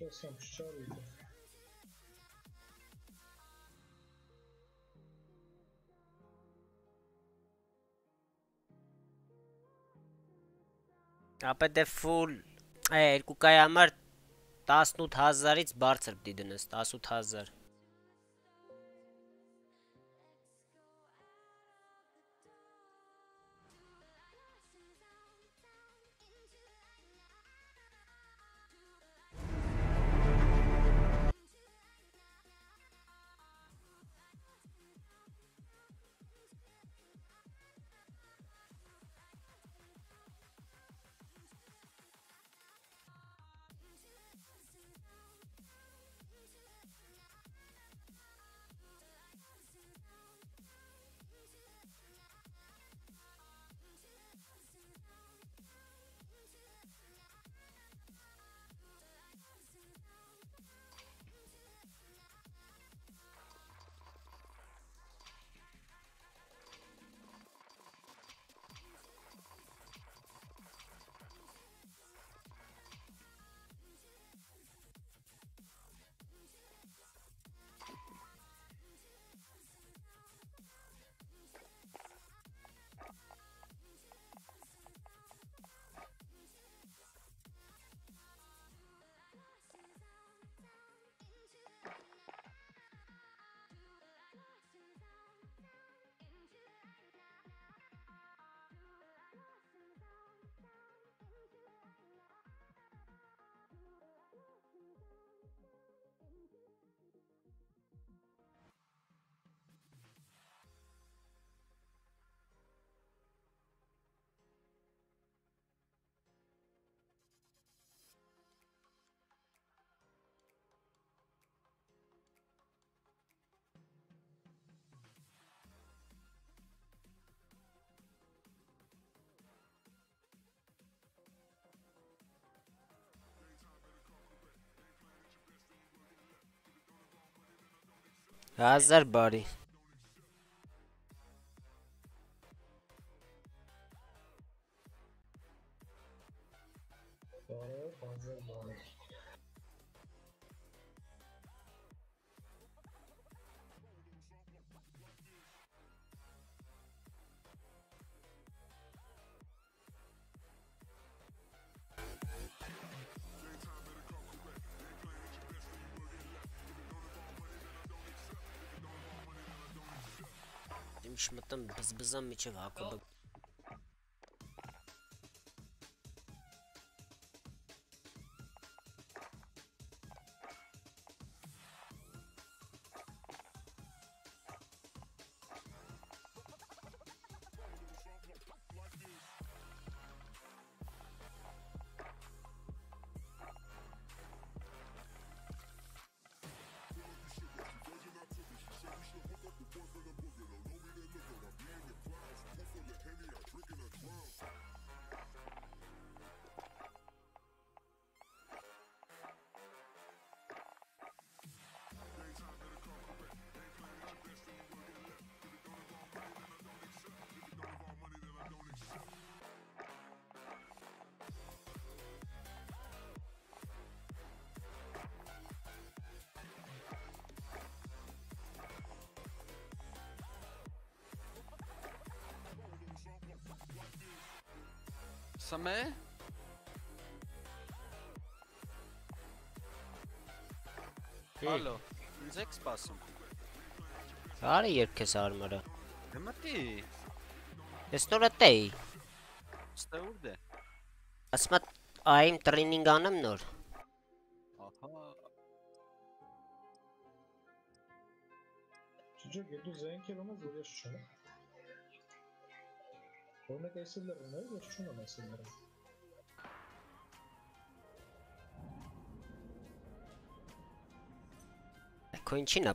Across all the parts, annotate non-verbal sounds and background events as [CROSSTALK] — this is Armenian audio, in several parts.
Сейчас сам чару иду. Ապա դե ֆուլ է երկու կայ համար 18000-ից բարձր պիտի դնես 18000 How's that buddy? zammici va միջև Հակոբը Սմե։ Հալո։ Ինձ եք սպասում։ Արի երբ քեզ արմորը Դմտի։ Ես նորը տեի Ստե ուր դե։ ասма այիմ տրեյնինգ անեմ նոր Ահա։ Ջիջո գետու զենք եմ որ ես չունեմ։ Որնեք այսել լրն է, ես չունեմ այսել լրն։ Քո ինչին է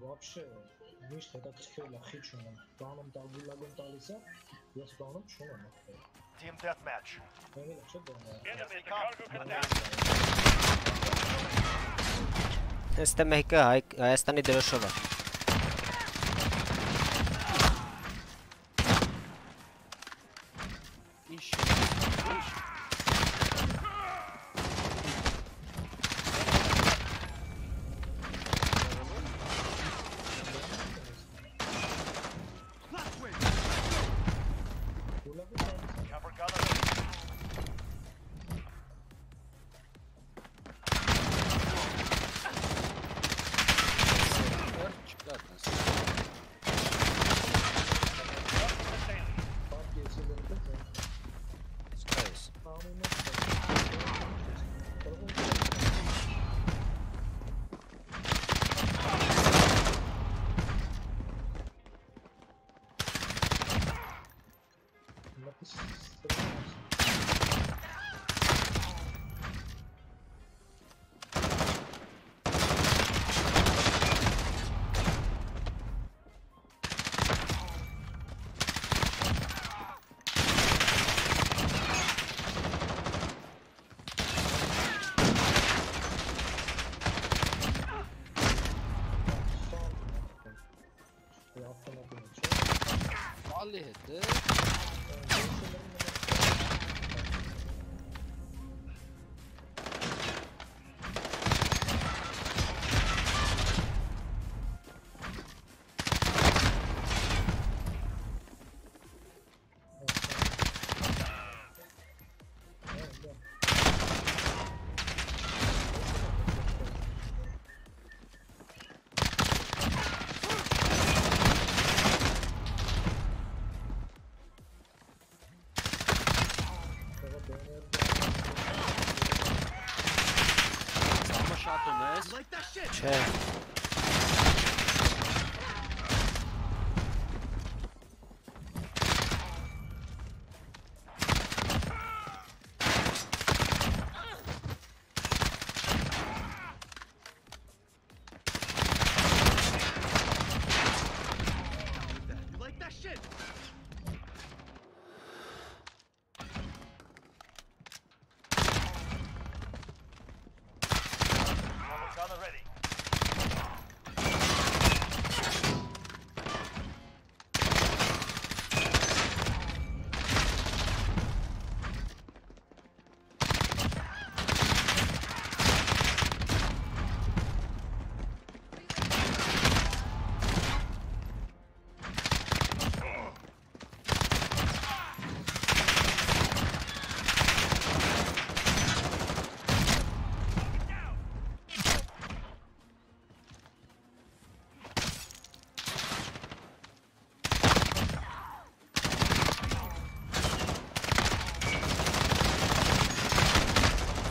Вообще միշտ հետաքրքրել է խիչ ունեմ։ Բանում տագուլագոն տալիս է, ես բանում չունեմ այդտեղ։ Team deathmatch. Բանը չէ բանը։ Enemy cargo contact. Այստե մեկը հայ Հայաստանի դրոշով է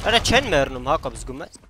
أنا كان ميرنم هاكا بس قمت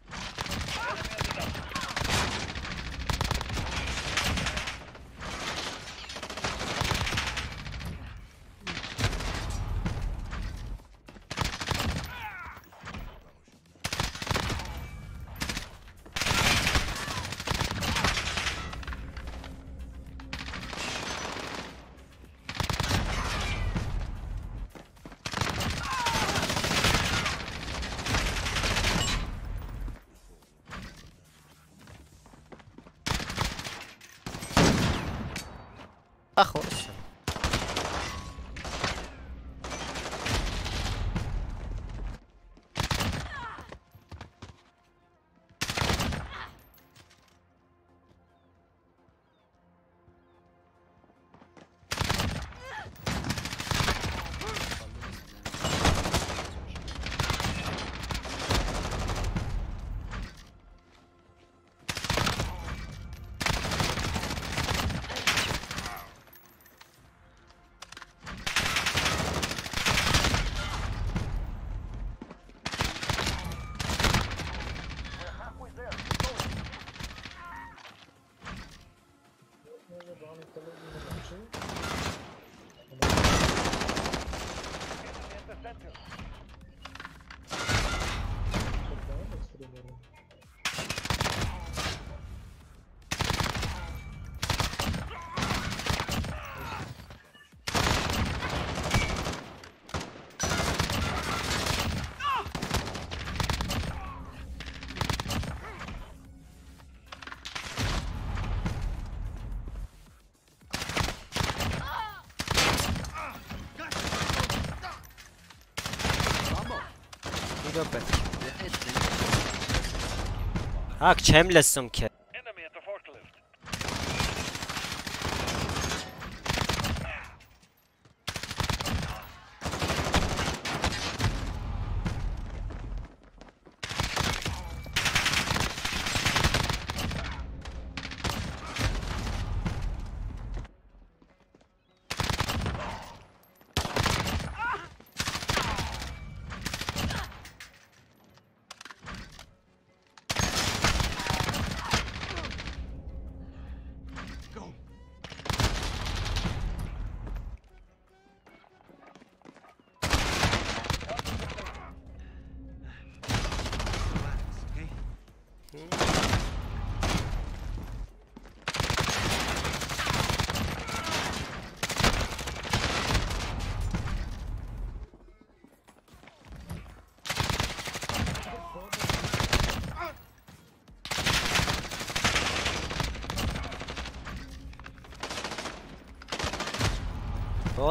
Tak, czem lesem.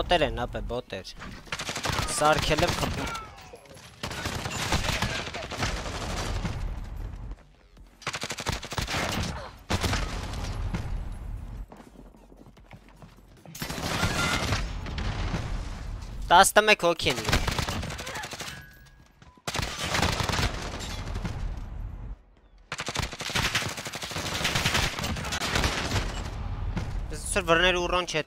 Բոտեր են, ապե, բոտեր։ Սարքել եմ խփում։ Տասնմեկ հոգի են Սր վրներ ուրոն չէ։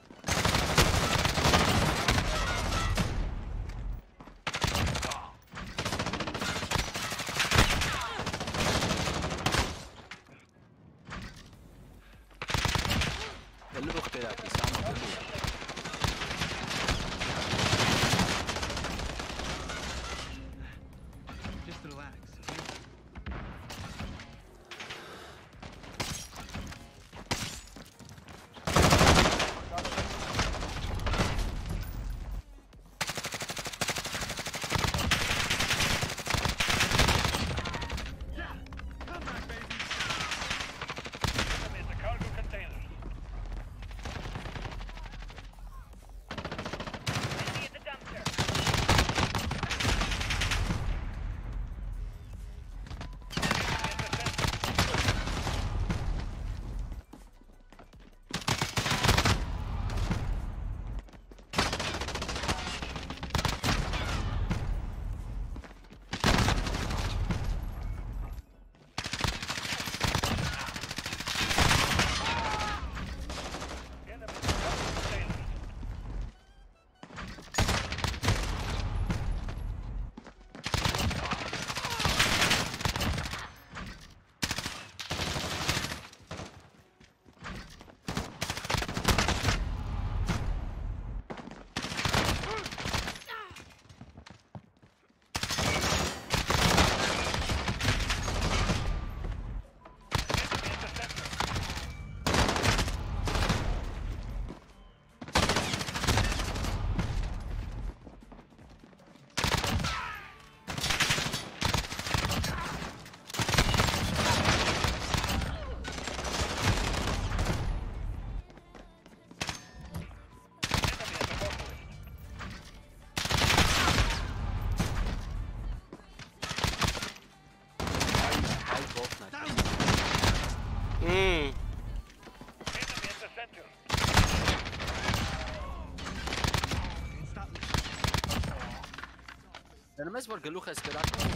Դնում ես որ գլուխ ես բերակում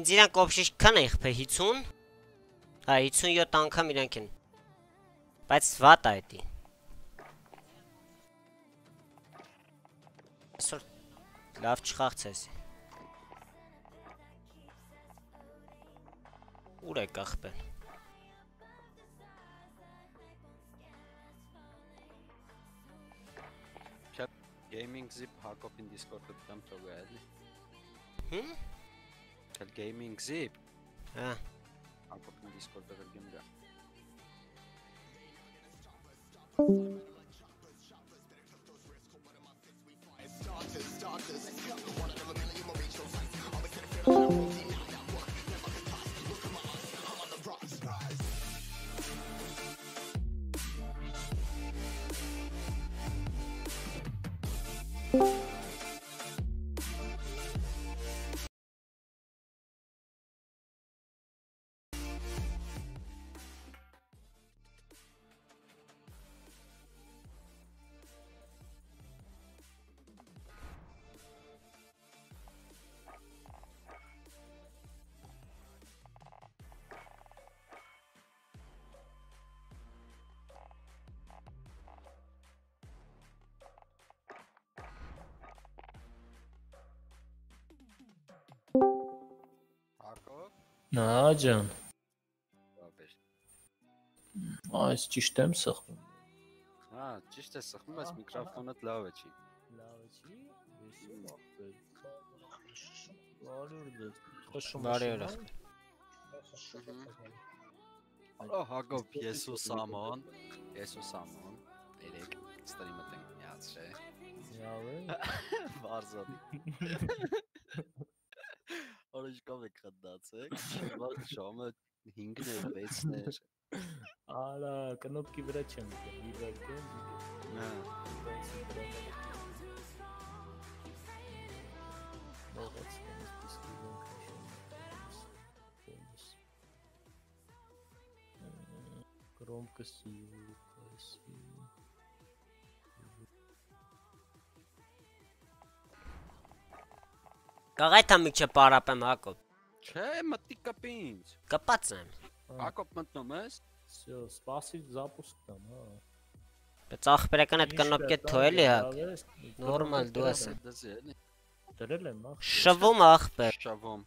ինձ իրանք օբշիշ քան է խփե 50։ Հա 57 անգամ իրանք են։ Բայց վատ է դա։ Այսօր լավ չխաղցես։ Ուր է կախպեն։ Gaming Zip Հակոբին Discord-ը դամ թողա էլի։ Հմ։ Gaming Zip. Հա։ Հակոբին Discord-ը գեմ գա։ Նա ջան, Բաբեր։ այս ճիշտ եմ սխվում։ Հա, ճիշտ է սխում, բայց միկրոֆոնը լավ է չի։ Լավ չի, եսու ախպեր։ Բարի օր, խշում Բարի օր, Ո Հակոբ, Եսու Սամոն, Եսու Սամոն, երեք ստրիմը տենք միացրե։ Լավ է։ Վարզան Օրինակ կով եք խնդացեք, ժամը 5-ն է, 6-ն է։ Արա, կնոպկի վրա չեմ իվարկել։ Հա, Բողոց կնոպ դիսկի քաշում։ Громко силкаси. Կաղայ թամիկ չպարապեմ Հակոբ։ Չէ, մտի կպի ինձ։ Կպած եմ։ Հակոբ մտնում ես։ Всё, спасибо запуск там, а. Բայց ախպերական այդ կնոպկե թոյելի հա։ Նորմալ դու ես։ Դզի էլի։ Դրել եմ նախ։ Շվում ախպեր։ Շավում։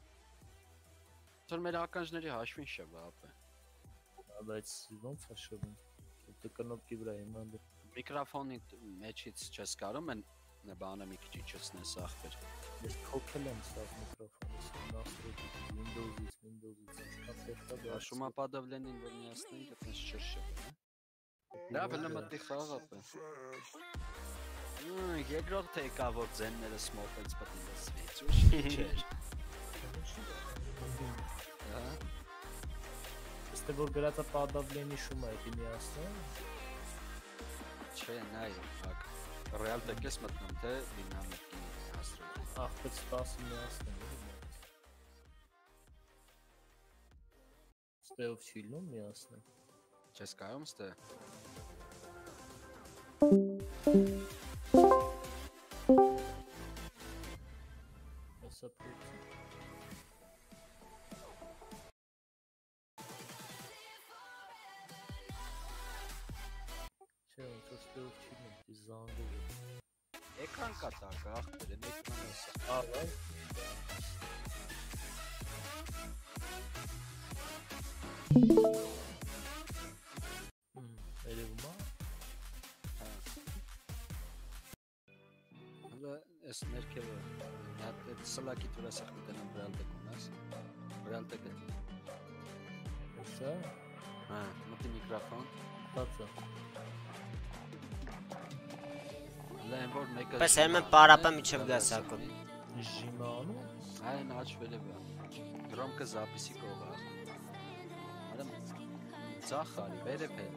Որ մեր ականջների հաշվին շվա ապե։ Բայց ոնց է շվում։ Դե կնոպկի վրա հիմա դե Միկրոֆոնի մեջից չես կարող են բանը մի քիչ իջեցնես ախպեր։ Ես փոփել եմ սա միկրոֆոնից, նախրեդի Windows-ից, Windows-ից ինչքան պետքա դա։ Շոմապադով լենին որ միացնենք, այդպես չշշը։ Դա հա։ վլմտի խաղը պես։ Ու երկրորդ թեկա որ ձենները սմոփից պատմեցվեց, ու չէր։ Հա։ Ստե որ գրածա Պադավլենի շումը է դիմի ասնա։ Չէ, նայ, ֆակ։ Ռեալ տեկես մտնում թե դինամիկի հասրել։ Ախպետ սպասի միացնեմ։ Ստեով չիլնում միացնեմ։ Չես կարող ստե։ Հեսա փոքր։ Չէ, ոնց որ ստեով չիլնում, դի զանգով։ Էկրան կա տակ, ախպեր, են էկրանս։ Ահա։ Հմ, երևում է։ Հələ էս ներքևը մի հատ այդ սլակի վրա սախտի դնեմ ռեալ տեք ունես։ Ռեալ տեք։ Հեսա, Հա, մտի միկրոֆոն։ բացա։ Հələ այն որ մեկը Պես հերմեն պարապա միջև գաս Հակոբ։ Ժիմանում։ Այն աչվել է վրա։ Громко записи կողա։ Արամ ցախ արի, վերև է։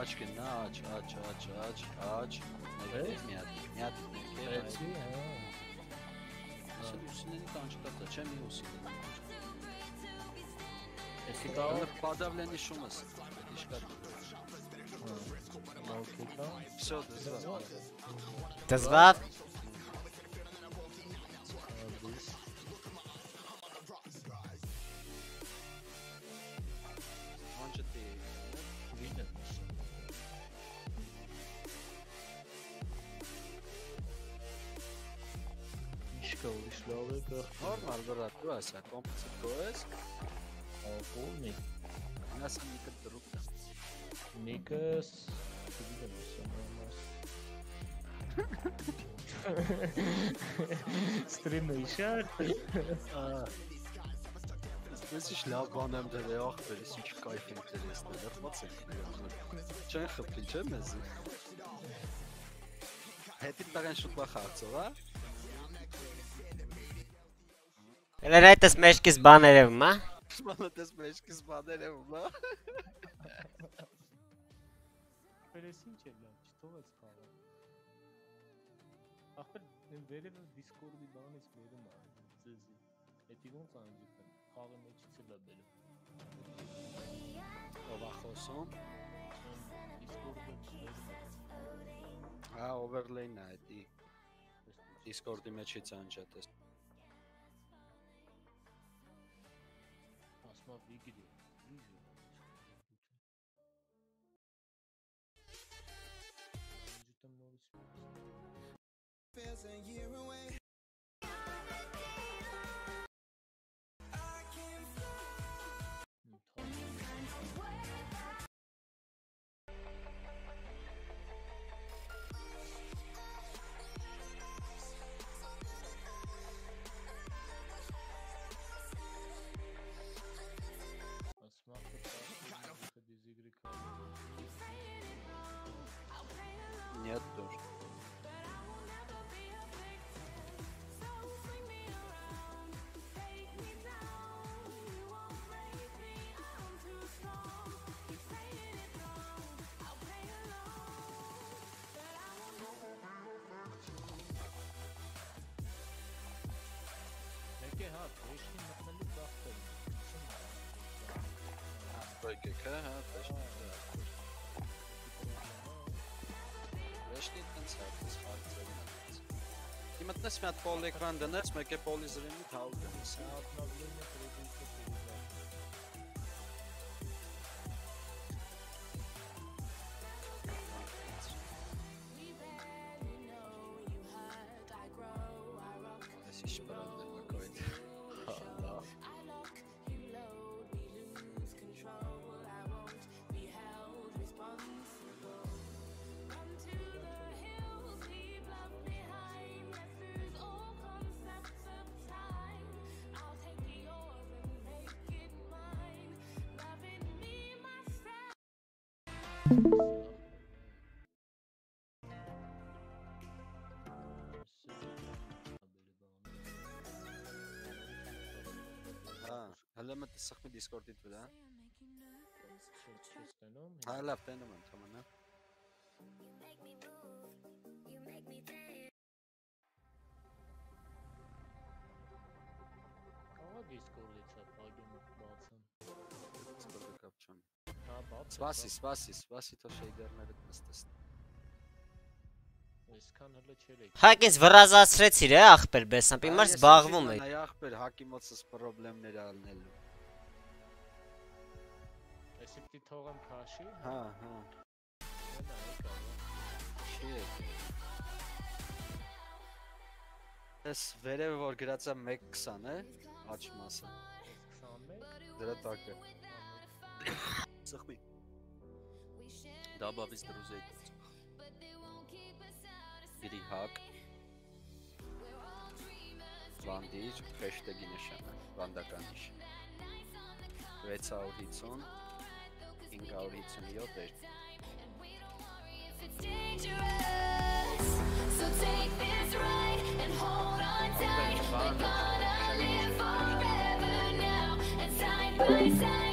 Աչ կնա, աչ, աչ, աչ, աչ, աչ։ Ներքև մի հատ, մի հատ ներքև։ Էցի, հա։ Ասել ուսինների կանչկատա, չեմ մի ուսինել։ Էսի Դա կա։ падавление шумас։ Իշկա։ Все, дозвав. Дозвав? Normal, брат, Вася, комплексы поиск. Полный. У нас Ника друг. Никас. Վրա դու ասա, կոմպոզիտ կոես, Ահոլնի։ անասա մի կտ դրուկ դա։ Նիկս չգիտեմ ուսանոմաս։ Ստրիմը իշար։ Ես ինչ լավ բան եմ դրել ախպերս, ինչ կայֆ ինտերեսն է, դեռ եք Չեն խփի, չէ՞ մեզ։ Հետի տաղան շուտ բա խաղցող, հա։ Elə այդպես մեջքից բան երևում, հա։ Մանա դες մեջքից բաներ եմ, հա։ Պերես ինչ է լավ, չթողեց խաղը։ Ախր վերևը Discord-ի բանից վերում է ձեզի։ Էդի ոնց անջիքն խաղը մեջից էլ է բերում։ Ով է խոսում։ Discord-ը Հա, overlay-ն է էդի։ Discord-ի մեջից անջատես։ Ասմա վիգրի։ է հա թեշի մտնելու գախտել Բեկեք հա հա թեշի Ռեշտի տենց հա տես հարցերն է Դի մտնես մի հատ պոլ էկրան դնես մեկ է պոլի զրիմի թալու դնես հա մտի սխմի Discord-ի վրա։ Չես տենում։ Հա, լավ տենում եմ թոմանա։ Ահա Discord-ից է փագում բացեմ։ Discord-ը կապ չունի։ Հա, բաց։ Սպասի, սպասի, սպասի թող շեյդերները նստես։ Այսքան հələ չէր եք։ Հակ ինձ վրազացրեցիր է ախպեր բեսամբ, հիմա զբաղվում եմ։ Այ ախպեր հակի մոցս խնդիրներ ալնելու։ պիտի թողեմ քաշի։ Հա, հա։ Նա եկա։ Չի։ Էս վերևը որ գրածա 1.20 է, աչ մասը։ 21 Դրա տակը։ Սխմի։ Դաբավից դրուզեի։ Գրի հակ։ Վանդիր, հեշտեգի նշանը, վանդական նիշ։ 650 fucking Gaudi to me, you're dead. We're gonna live forever now side by side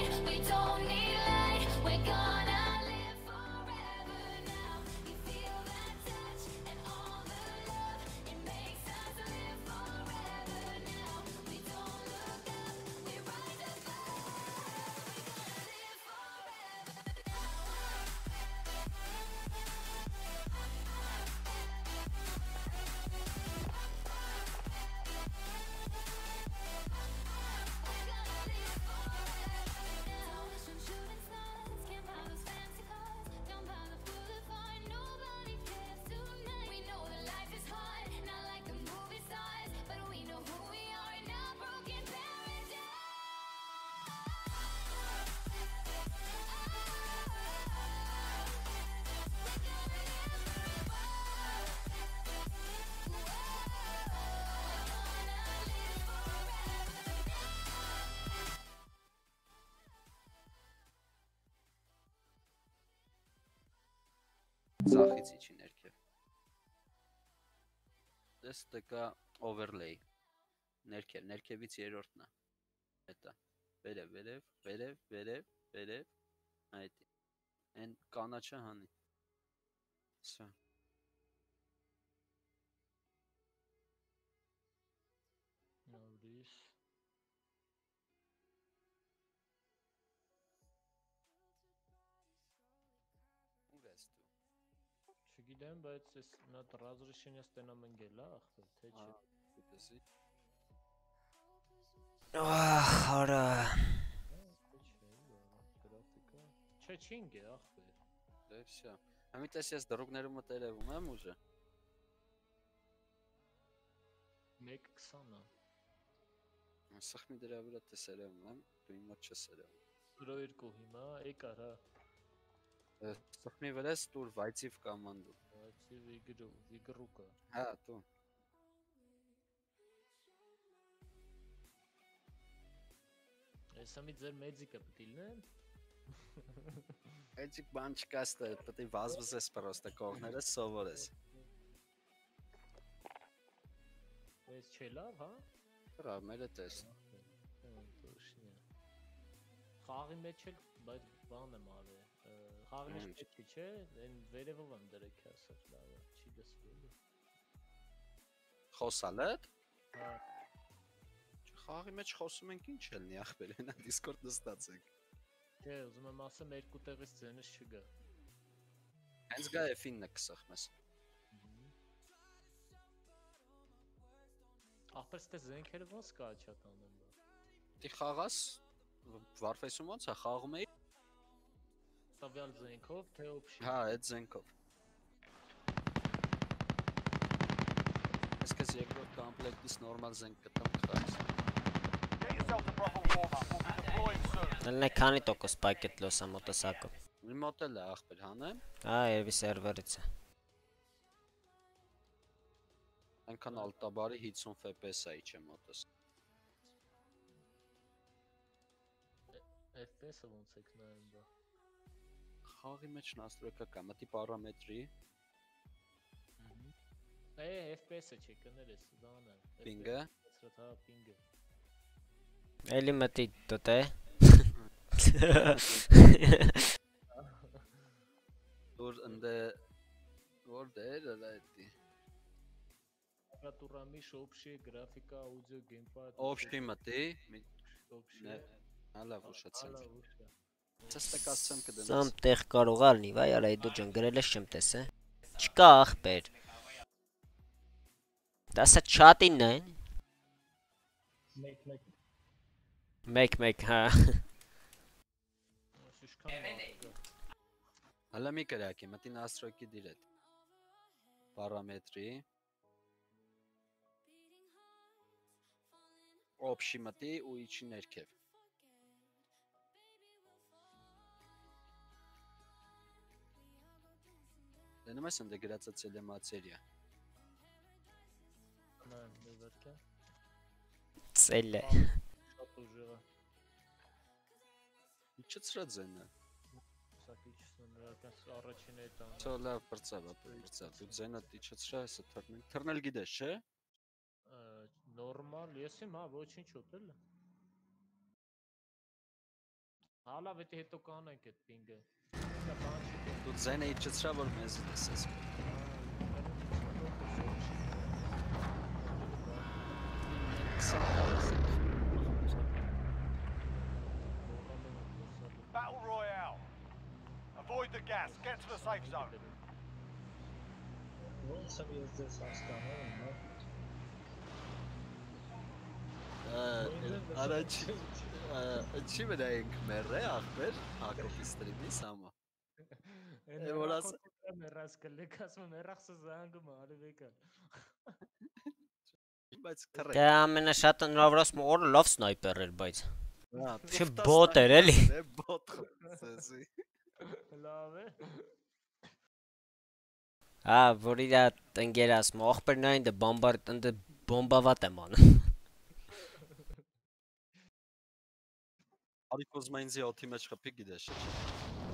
Ձախից իջի ներքև։ Դες տկա overlay։ Ներքև, ներքևից երրորդն է։ Հետա։ Վերև, վերև, վերև, վերև, վերև։ Այդ։ Այն կանաչը հանի։ Սա։ բայց էս նա разрешение ստենամ ընկել է, ախպեր, թե չէ։ Դիտեսի։ Ահ, արա։ Չէ, չի ընկել, ախպեր։ Դե վсё։ Համիտես ես դրուկներում մտերևում եմ ուժը։ 1.20-ը։ Սխմի դրա վրա տեսել եմ, դու իմ մոտ չես երևում։ 02 հիմա, եկար հա։ Սխմի վրա ստուր վայցիվ կամանդու։ Վայցիվ իգրու, իգրուկը։ Հա, դու։ Այսամի ձեր մեջիկը պետք է լինեն։ Էջիկ բան չկա ստե, պետք է վազվզես պրոստը կողները սովորես։ Այս չէ լավ, հա։ Հա, մերը տես։ Խաղի մեջ էլ բայց բան եմ արել։ Ինչ։ պետք է, չէ, այն վերևով եմ դրել քասը, լավ է, չի դասվել։ Խոսալը։ Հա, Խաղի մեջ խոսում ենք ինչ ելնի ախպեր, այնա Discord նստած ենք։ Չէ, ուզում եմ ասեմ երկու տեղից ձենս չգա։ Հենց գա F9-ը կսախ մեզ։ Ախպեր ստե զենքերը ոնց կա չատանեմ բա։ Դի խաղաս Warface-ում ոնց է խաղում էի։ Տվյալ զենքով թե օփշի։ Հա, այդ զենքով։ Ես քեզ երկրորդ կոմպլեկտից նորմալ զենք կտամ soon. Լնե քանի տոկոս պակետ լոսա մոտոսակը։ Մի մոտել է ախպեր հանեմ, Հա, երևի սերվերից է։ այնքան ալտաբարի 50 FPS-ը իջե մոտս։ FPS-ը ոնց եք նայում բա Խաղի մեջ настройка կա, մտի պարամետրի, Է, FPS-ը չէ, կներես, դանը։ Ping-ը։ Հա, ping-ը։ Էլի մտի դտե։ որ ընդ որ դեր է դա։ Ապարատուրամի, շոփշի, գրաֆիկա, աուդիո, գեյմպադ։ Օփշի մտի, մի օփշի։ 네, հալա ուշացած։ Ցստեք ասեմ կդնես։ Սամ տեղ կարող ալնի, վայ, արա իդո ջան, գրել ես չեմ տեսե։ Չկա ախպեր։ Դասա չատինն է։ Մեկ մեկ։ Մեկ մեկ, հա։ Հələ մի կրակի, մտին աստրոկի դիրետ։ Պարամետրի։ Օպշի մտի ու իջի ներքև։ Դնում ես ընդ գրածը ցելեմացերիա։ Նայեմ, դերքը։ Ցել է։ Շատ ուժեղը։ Ինչը ծրածենը։ Սակի չսն նրանց առաջին էտան։ Ցո լավ բրծավ, բրծավ։ Դու ձենը դիչացրա, հեսա թռնել։ Թռնել գիտես, չէ՞։ Նորմալ, ես իմ, հա, ոչինչ ուտել։ Հալա վետի հետո կանենք այդ պինգը։ Դա բան չի։ Դու ձենը իջացրա, որ մեզ լսես։ Battle Royale. Avoid the gas. Get to the safe zone. ոնց եմ ես ձեզ հասկանում, հա։ Առաջ Ինչի վրա ենք մեռե ախպեր Հակոբի ստրիմի սամա Է, որ աս- Մերաս կլեք ասում մերախսը զանգում արևեկա։ [LAUGHS] բայց թռե Դա ամենաշատը նորորոս օրը լավ սնայպեր էր, բայց Հա, Չէ, բոտ էր, էլի։ Դե բոտ խսեսի Լավ է։ հա, որ իր տնգեր ասում, ախպերն այն դե բոմբարդ ընդ բոմբավատ եմ անում։ Արի կոզմայինզի օթի մեջ խփի գիտես չէ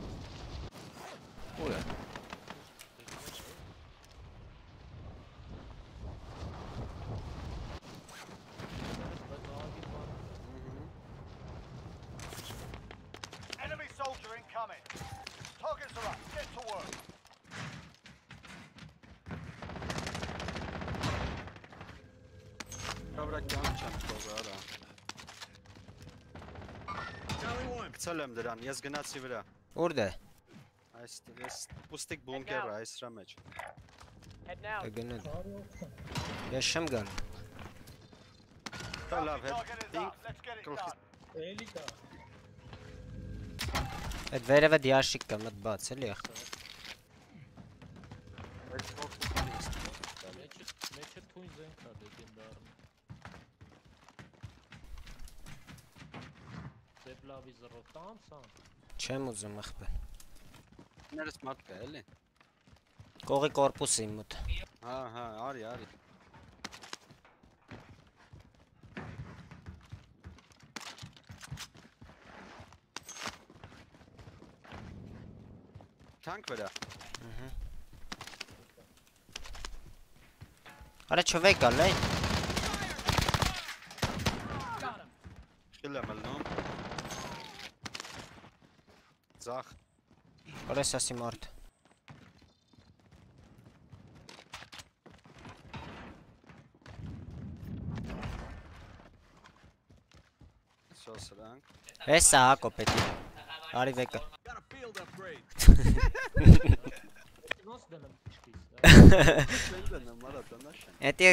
Ուր է Enemy soldier incoming. Targets are up. Get to work. Կավրա կան չեմ թողը արա Գցել եմ դրան, ես գնացի վրա Ուր դե։ Այստեղ ես պուստիկ բունկերը այս հրա մեջ Գնա։ Արի օգնեմ։ Ես չեմ գալ։ Դա լավ Target is հետ up. Let's get it Կողքի- done. Էլի կա։ Այդ վերևը դիաշիկ կա, մտ բաց էլի ախ։ Այս կողքի լիստ Մեջը մեջը թույն զենք է լեգենդարն։ Դեպլավի զրոտան սան։ Չեմ ուզում ախպեր։ Ներս մարդ կա էլի Կողի կորպուսի մոտ։ Հա, հա, արի, արի Թանկ վրա Արա չվեք գալ, այ։ Խիլ եմ ելնում Ձախ Օրես ասի մարդ։ Սո սրանք։ Էսա Հակոբ էդի։ Արի վեկը։ Էդի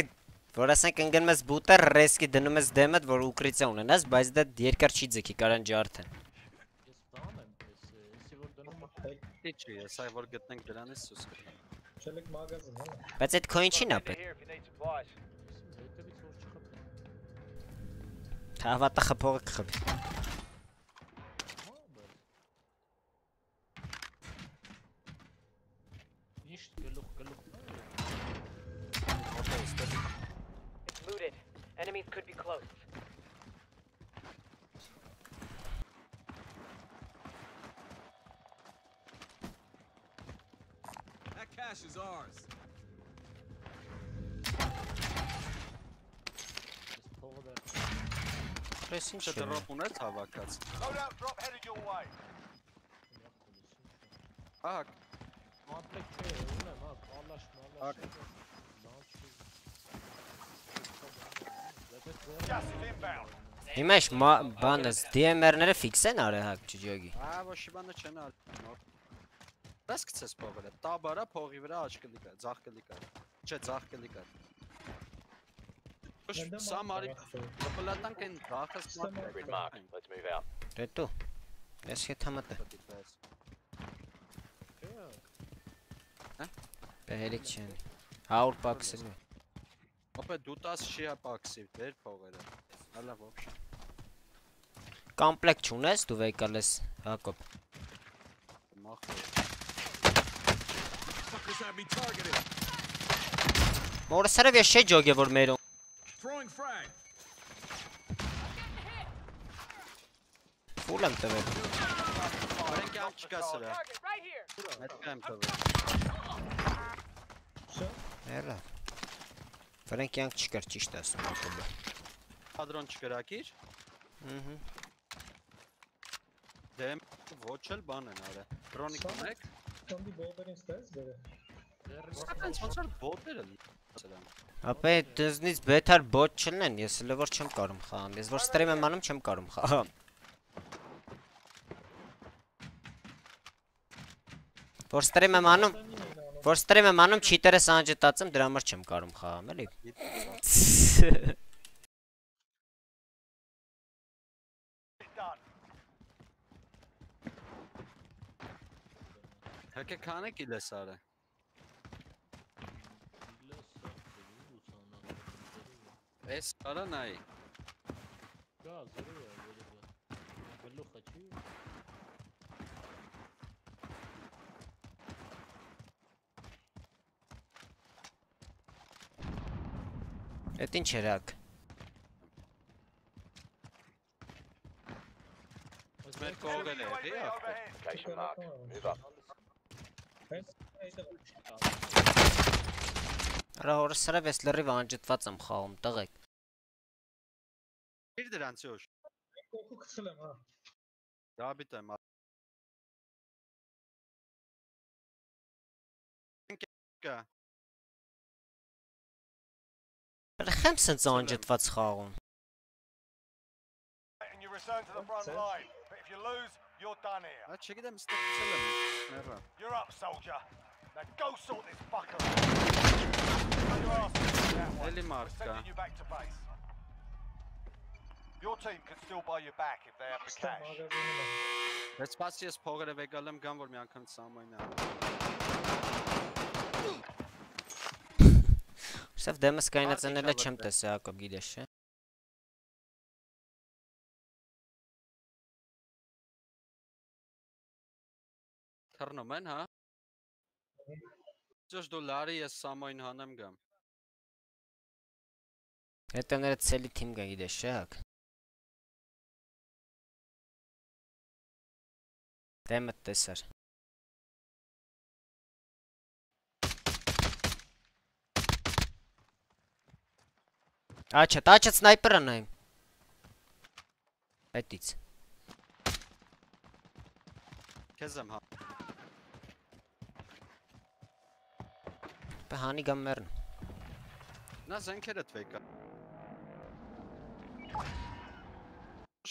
որ ասենք ընկնում ես բուտը ռեսկի դնում ես դեմդ որ ուկրիցիա ունենաս, բայց դա երկար չի ձգի, կարան ջարդեն։ Ես բան եմ, ես էսի որ դնում եմ Իչի, սա որ գտնենք դրանից սուս կտա։ Չելեք մագազին, հա։ Բայց այդ չի supplies. հետևից որ չխփեմ։ Հավատա խփողը կխփի։ Հա, բայց Իշտ գլուխ գլուխ։ It's looted. Enemies could be close. That cash is ours. Ես փողը դեռ Ես ինչ Չէ է։ դրոպ ունես հավաքած։ Loadout drop headed your way. Ահա, Մատլեք չէ, ունեմ, հա, ալաշ, մալաշ։ Ակ։ Լանչ չի։ Դա դեռ Gas is inbound. Հիմա էս բանս DMR-ները ֆիքս են արել հակ ջիջոգի։ ահա ոչի բանը չեն ալ։ Դες գցես փողերը։ Տաբարա փողի վրա աչքելի կա, ձախկելի կա։ Չէ, ձախկելի կա։ Ոչ, սա մարի պլատանք են Let's move out. Դետու։ Ես հետ համատը։ Բերիկ չեն։ 100 բաքսել։ Ապա դու 10 չի հապաքսի, դեր փողերը։ Հալա ոբշե։ Կոմպլեկտ չունես դու վեկալես Հակոբ։ Մախ։ Fuckers have me targeted. Մորսերը ես չէ ջոգե որ մեր Throwing frag. ֆուլ եմ տվել։ Արենք ամ չկա սրա։ Target right here. Մեծ եմ տվել։ Շա։ Էլա։ Ֆրենք յանք չկար ճիշտ ասում Հակոբը։ Ադրոն չկրակիր։ Ահա։ Դեմ ոչ էլ բան են ոնց որ բոտերը սրանք։ Ապա դզնից բետար բոտ չլնեն, ես էլ որ չեմ կարում խաղամ։ Ես որ ստրիմ եմ անում չեմ կարում խաղամ։ Որ ստրիմ եմ անում, որ ստրիմ եմ անում չիտերը սանջետացım դրա համար չեմ կարում խաղամ, էլի։ It's done. Հակե քանը կիլես արը։ Էս արա նայ։ Գա, զրո է, վերևը։ Գլուխը չի։ Էդ ինչ երակ։ Մեր կողել է, դի UAV ախպեր։ overhead. Location marked. Move up. Արա հորս սրավ ես լրիվ անջտված եմ խաղում, տղեկ։ Իր դրանցի ուշ։ Կոկու քցել եմ, հա։ Դաբիտ եմ։ Կա։ Արա խեմ սենց անջտված խաղում։ And you return to the front Sense. line. But if you lose, you're done here. Ա չգիտեմ ստացել եմ։ Մեռա։ You're up, soldier. Now go sort this fucker out. Կա։ sending you back to base. Your team can still buy you back if they have the cash. Բայց բացի ես փողերը վեկալ եմ գամ որ մի անգամ սամայնա։ Սև դեմս կայնացնելը չեմ տեսել Հակոբ գիտես չէ։ Թռնում են, հա։ Ճիշտ դու լարի ես սամայն հանեմ գամ։ Հետները ցելի թիմ կա գիտես հակ։ Դեմը տեսար։ Աչա, տաչա սնայպերը նայում։ Այդից։ Քեզ եմ հա։ Բա հանի գամ մեռն։ Նա զենքերը վեկա։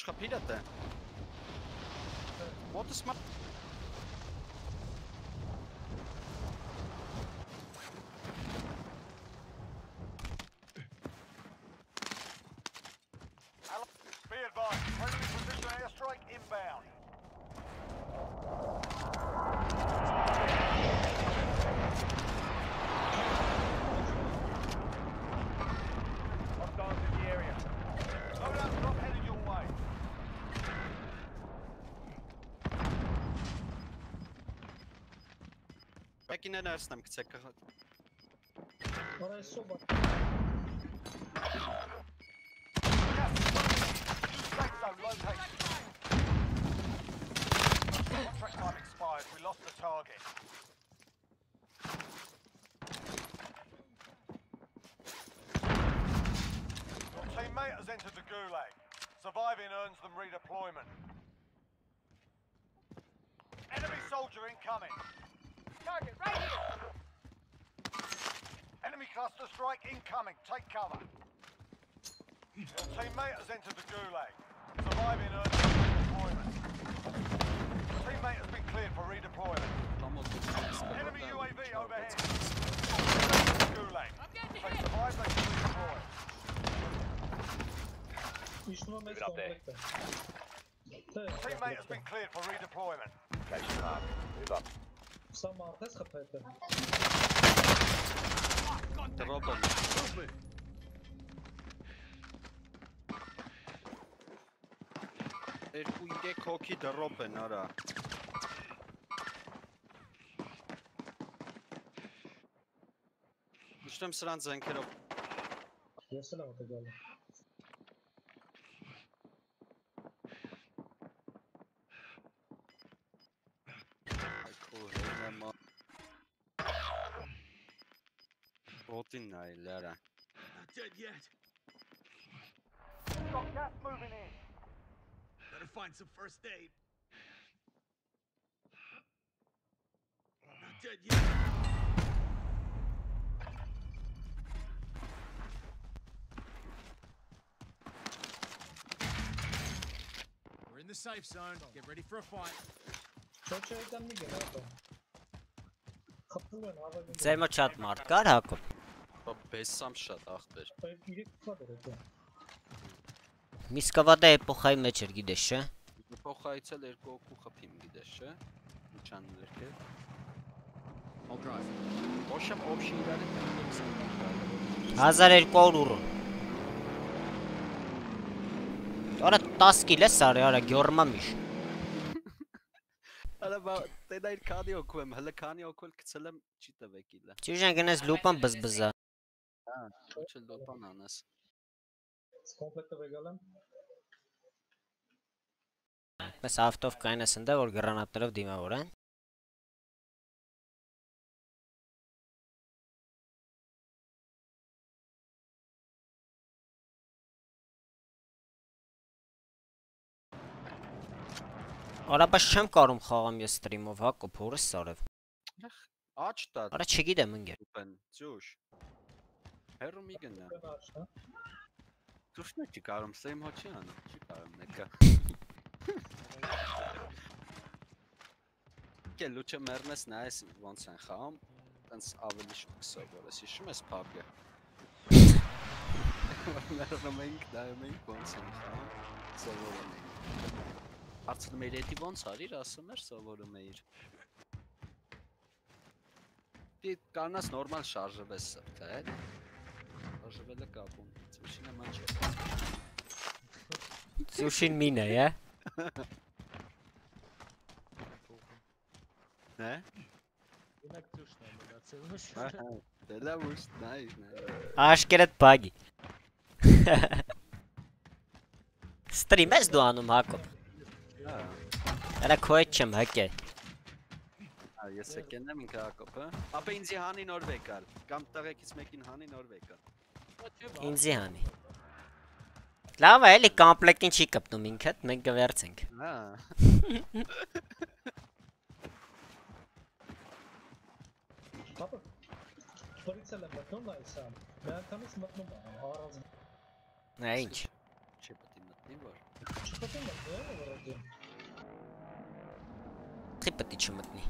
Շփիրը դե։ Մոտս մա nereden gitsek? Oraya su bak. Contract time expired. We lost the target. Your teammate has entered the gulag. Surviving earns them redeployment. Enemy soldier incoming. Target Cluster strike incoming. Take cover. Your teammate has entered the gulag. Surviving earns redeployment. Your teammate has been cleared for redeployment. Enemy UAV overhead. The gulag. They survive, they can redeploy. Move it up there. Your teammate has been cleared for redeployment. Location mark. Uh, move up. Some are. Let's. Դրոպը։ Movement. Երկու 3 հոգի դրոպ են արա։ Միշտեմ սրան զենքերով Ես էլ եմ ուտը գալու։ Aylara. Not dead yet. We Got gas moving in. Better find some first aid. Not dead yet. We're in the safe zone. Get ready for a fight. Zeynep çat marka rakım. Բեսամ շատ ախպեր։ Այդ 3 քվա դրեցա։ Միսկավադա էպոխայի մեջ էր գիտես, չէ։ Փոխայցել երկու հոգու խփիմ գիտես, չէ։ Ինչան ներքե։. Ոშեմ օփշի իրար է։ 1200 ուռ։ Արա 10 կիլ է սարի, արա գյորմա միշ։ [LAUGHS] Արա բա տենայր քանի հոգու եմ, հələ քանի հոգու էլ գցել եմ, չի տվեք իլը։ Ճիշտ գնաս լուպան բզբզա։ Հա, ոչ էլ դոպան անես։ Կոմպլեկտը վեգալ եմ։ Պես ավտով կայնես ընդ որ գրանատներով դիմավորեն։ Արա բայց չեմ կարում խաղամ ես ստրիմով, Հակոբ, հորս սարև։ Աչ տա Արա չգիտեմ ընկեր։ ճուշ։ Հերո մի գնա։ Կնաչ, հա։ չի կարում սեմ հոչի ան, չի կարում նեկա։ Կե լուչը մեռնես նայես ոնց են խաղում, տենց ավելի շուտ սովորես, հիշում ես PUBG-ը։ Մեռնում ենք, նայում ենք ոնց են խաղում, սովորում ենք։ Հարցնում էի էդի ոնց արիր, ասում էր սովորում էիր։ Դի կանաս նորմալ շարժվես սրտը, է։ Շարժվելը կապում։ Ծուշինը ման չէ։ Սուշին մինը, է։ Հա։ Ունակ ճուշն է մնացել, Ահա, դե լավ ուշ, նայ, նայ։ Աշկերտ բագի։ Ստրիմ ես դու անում Հակոբ։ Հա, Արա քո հետ չեմ հակե։ հա, ես եկել եմ ինքը Հակոբը։ Ապա ինձի հանի Նորվեգ կար, կամ տղեկից մեկին հանի Նորվեգ կար։ Ինձի հանի։ Լավ է, էլի կոմպլեկտին չի կպտում ինքդ, մենք կվերցենք։ Հա։ Ապա Փորիցել եմ մտնում այս ամ։ Մի անգամից մտնում առանց Նա ինչ։ Չի պետք է մտ։ Դիվար։ Չպետք է մտնի վրոդին։ Խի պետք է չմտնի։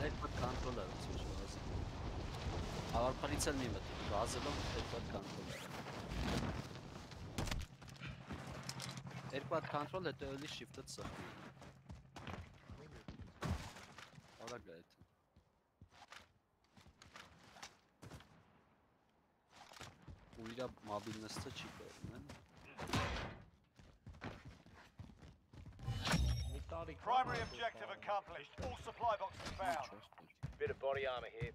Այդ բան կոնտրոլը ցույց տալիս։ Ավարփարից էլ մի մտ։ Գազելով այդ բան կոնտրոլը։ Երկու հատ կոնտրոլ հետո էլի shift-ը ծխի։ Արա գայթ։ ու իր մոբիլնստը չի կորում, են։ Մի տարի Primary objective accomplished. All supply boxes found. Bit of body armor here.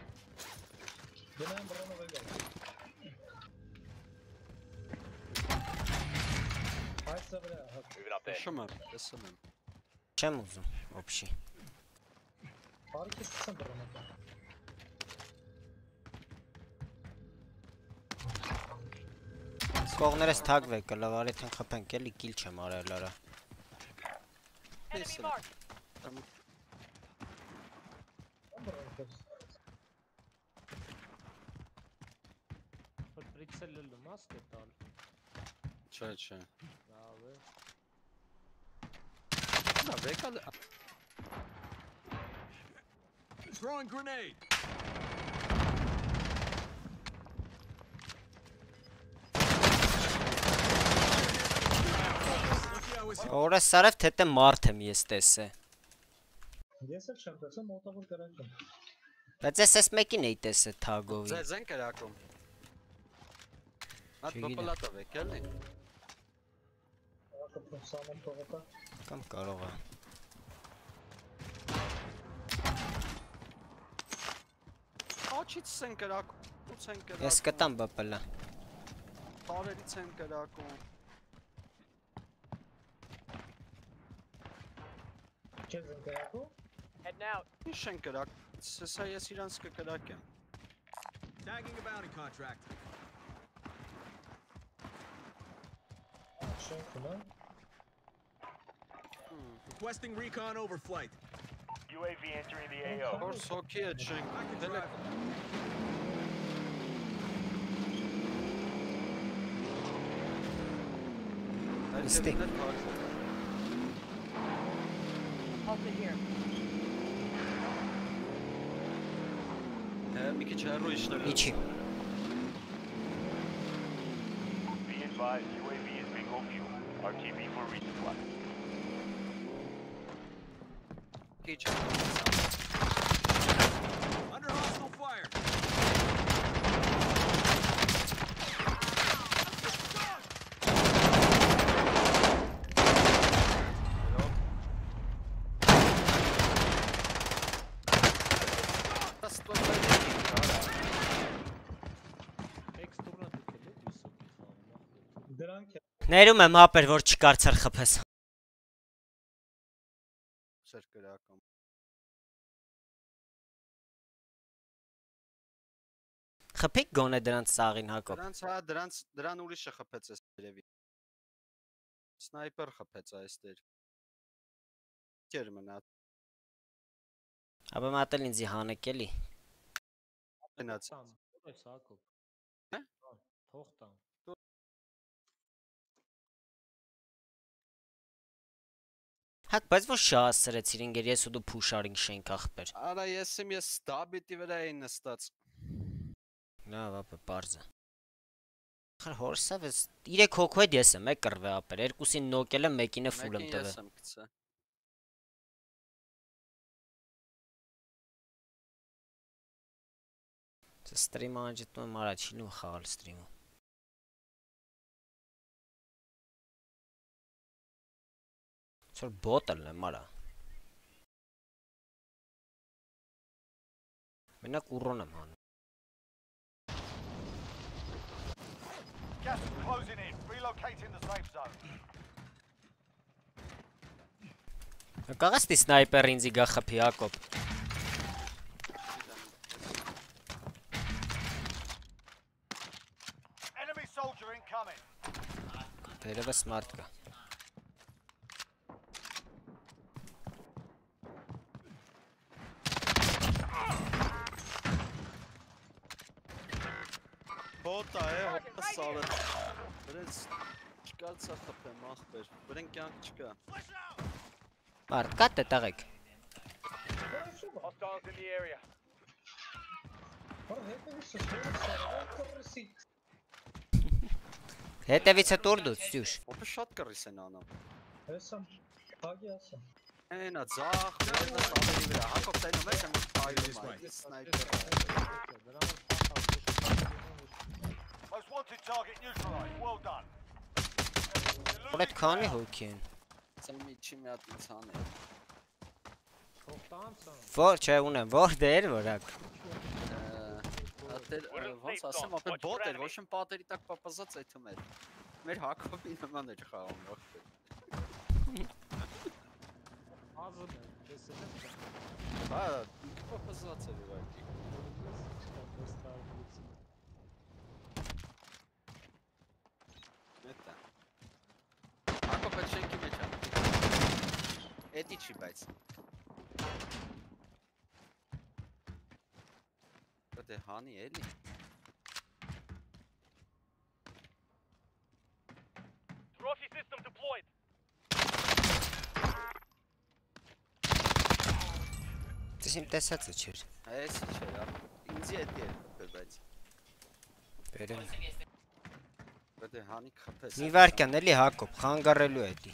Լիցյուշ։ Դեմ ինչ վեգան է։ Հակ։ Դնեմ բռոնը վեգան։ Այստեղ վրա հակ։ Moving up there. Տեսում եմ, տեսում եմ։ Չեմ ուզում, ոբշի։ Բարի կստացեմ բռոնը։ Կողներս թագվեք, լավ արի թեն խփենք, էլի կիլ չեմ արել արա։ Տեսում եմ։ Պրիցելը լնաս կտալ։ Չէ, չէ։ Լավ է։ Նա վեկալ Throwing grenade. Օրը սարև թեթե մարդ եմ ես տեսե։ Ես էլ չեմ տեսել մոտավոր կրանք եմ։ Բայց ես էս մեկին էի տեսե թագովի։ Ձեզ են կրակում։ Հատ Չգիտեմ։ պոպոլատա վեկալ է։ Հակոպն սամոն թողոկա։ Կամ կարող է։ Աչից են կրակում, ուց են կրակում։ Ես կտամ բպլը։ Տարերից են կրակում։ Քեզ են կրակու։ Heading out. Ինչ են կրակ։ Սա ես իրանց կկրակեմ։ tagging a bounty contract. Շենքն է։ Requesting recon overflight. UAV entering the AO. Որ սոքի է չենք։ I can Դել է drive. Նստի։ Halted here. Հա, մի քիչ հեռու իջնել։ Իջի։ Be advised, UAV is bingo fuel. RTB for resupply. Okay, Ներում եմ հապեր, որ չկարծար խփես։ Սեր կրակում։ Խփիկ գոնե դրանց սաղին Հակոբ։ Դրանց հա դրանց դրան ուրիշը խփեց էս երևի։ Սնայպեր խփեց այստեղ։ Կեր մնա։ Ապա մատել ինձի հանեք էլի։ ո՞ր ես Հակոբ։ Հա? Թող տամ։ Հակ, բայց ոչ շահասրեցիր ինգեր ես ու դու փուշարինք շենք ախպեր։ Արա ես իմ ես ստաբիտի վրա էի նստած։ Լավ, ապա բարձը։ Խր հորսավ ես 3 հոգու հետ ես եմ, է կռվե ապեր, երկուսին նոկել եմ, մեկինը ֆուլ եմ տվել։ ես եմ գցե։ Ստրիմը անջտում եմ առաջինը խաղալ ստրիմը։ Ցոր բոտը լեմ արա։ Մենակ ուրոն եմ հանում։ Gas is closing safe zone. Կարաս դի սնայպեր ինձի գա խփի Հակոբ։ Enemy soldier incoming. Վերևս մարդ կա։ Բոտա է, հոպը սալը։ Բրենց չկարծա խփեմ ախպեր։ Բրեն կյանք չկա։ Մարդ կա դե տղեկ։ Hostiles in the area. Հետևից է տուր դու, սյուշ։ Հոպը շատ կռիս են անում։ Հեսամ, հագի ասա։ Այնա ձախ, մերնա ավելի վրա։ Հակոբ տենում ես եմ այլում այլ սնայպեր։ Most wanted target neutralized. Well done. Որ այդ քանի հոգի են։ Ցեմի չի մի հատ ինձ սա։ Որ չէ ունեմ, որ դեր որակ։ Ատեր ոնց ասեմ, ապա բոտ էր, ոչ եմ պատերի տակ պապազած այդում էր։ Մեր Հակոբի նման էր խաղում ողջ։ ես։ Բա, ինքը պապազած էր ուղղակի։ Հակոբ այդ շենքի մեջ է։ Էդի չի բայց։ Դե հանի էլի։ Trophy system deployed. Դες իմ տեսածը չէր։ Այս չէ, ինձի էդի է խփել, բայց Պետք է հանի խփես։ Մի վարքյան էլի Հակոբ, խանգարելու է դի։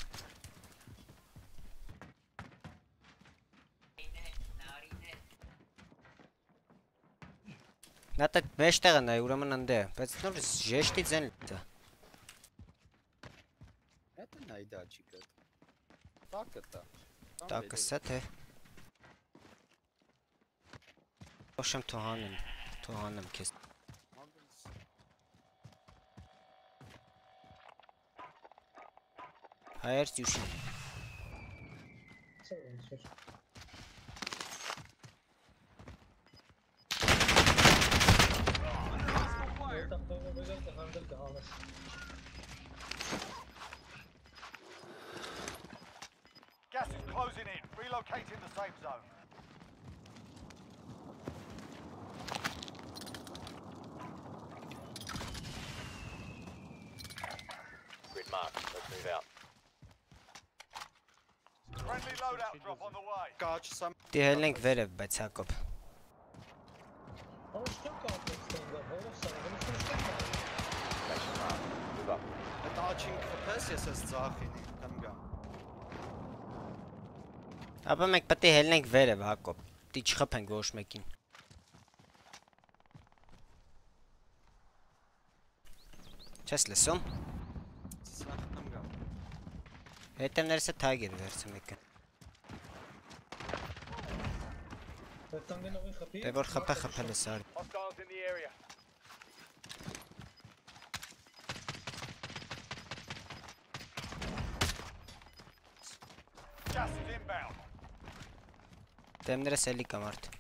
Նա դա մեջտեղը նայ, ուրեմն անդե, բայց նոր ժեշտի ձեն դա։ Это найдачика. Так это. Так это թե։ Ոշեմ թողանեմ, թողանեմ քեզ։ Hayır düşün. Gas is closing in. Relocating the safe zone. Սա, ոնց է ստանդա։ Move up. այդ աչին խփես, ես ես ծախին կամ գա։ Ապա մենք պետք է հելնենք վերև, Հակոբ։ Դի չխփենք ոչ մեկին։ Չես լսում։ Հետևներս է թագեր վերցը մեկը։ Այդտեղ Devor xapa xapalasar. Demdire selik kamardı.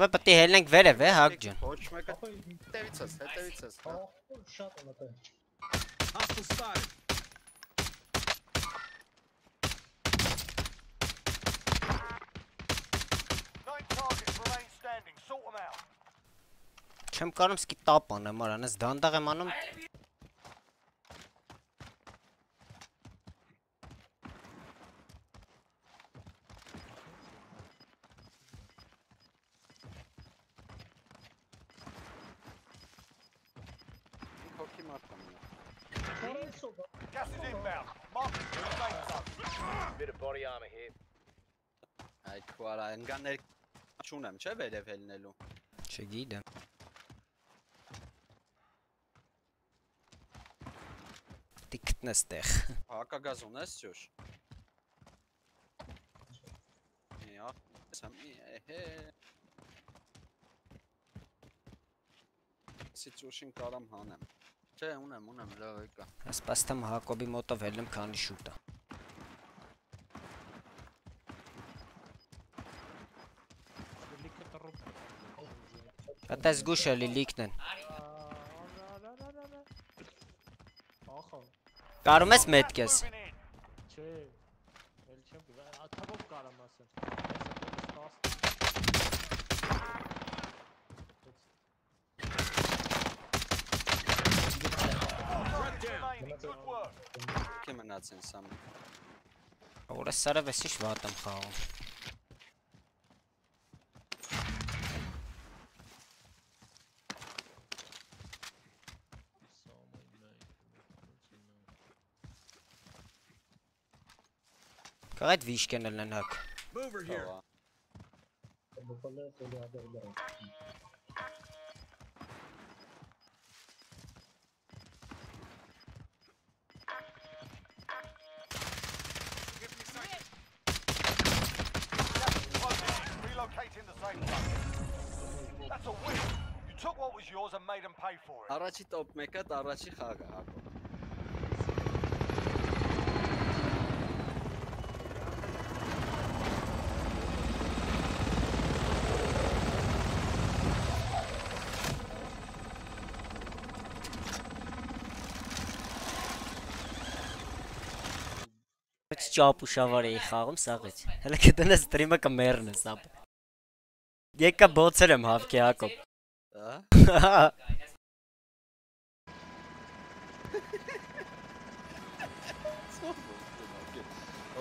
Ապա պետք է հելնենք վերև, է, Հակ ջան։ Ոչ մեկը հետևից ես, հետևից ես։ հա։ ախոր շատ եմ ատե։ Hostile spotted. Nine targets remain standing. Sort them out. Չեմ կարում սկի տապ անեմ, արանես դանդաղ եմ անում։ Հոգի մարդ կա մնա։ Քարեսով Gas is inbound. Mark it to the safe zone. Bit of body armor here. Այդ քուարա ընկաններ չէ՞ վերև ելնելու։ Չգիտեմ։ Տիկտնես տեղ։ Հակագազ ունես ճուշ։ Իա, սամ էհե։ Սիճուշին կարամ հանեմ։ Չէ, ունեմ, ունեմ, լավ եկա։ Ասպաստամ Հակոբի մոտով ելնեմ քանի շուտա։ Լիքը Կտես գուշը լիլիկն են։ Ախա, Կարում ես Moving in. չէ։ Էլ չեմ գա, աթավով կարամ ասեմ։ Հեսա դուրս 10 Remaining. Good work. Կե մնացին սամ։ Որը սարը վեսիշ վատ եմ խաղում։ ադեր դրան։ Relocating the safe zone. That's a win. You took what was yours and made them pay for it. Առաջի top 1-ը դա առաջի խաղը Հակոբ։ Բայց ճապուշավար էի խաղում սաղից։ Հələ կդնես ստրիմը կմեռնես ապ։ Եկա բոցեր եմ հավքի Հակոբ։ Հա։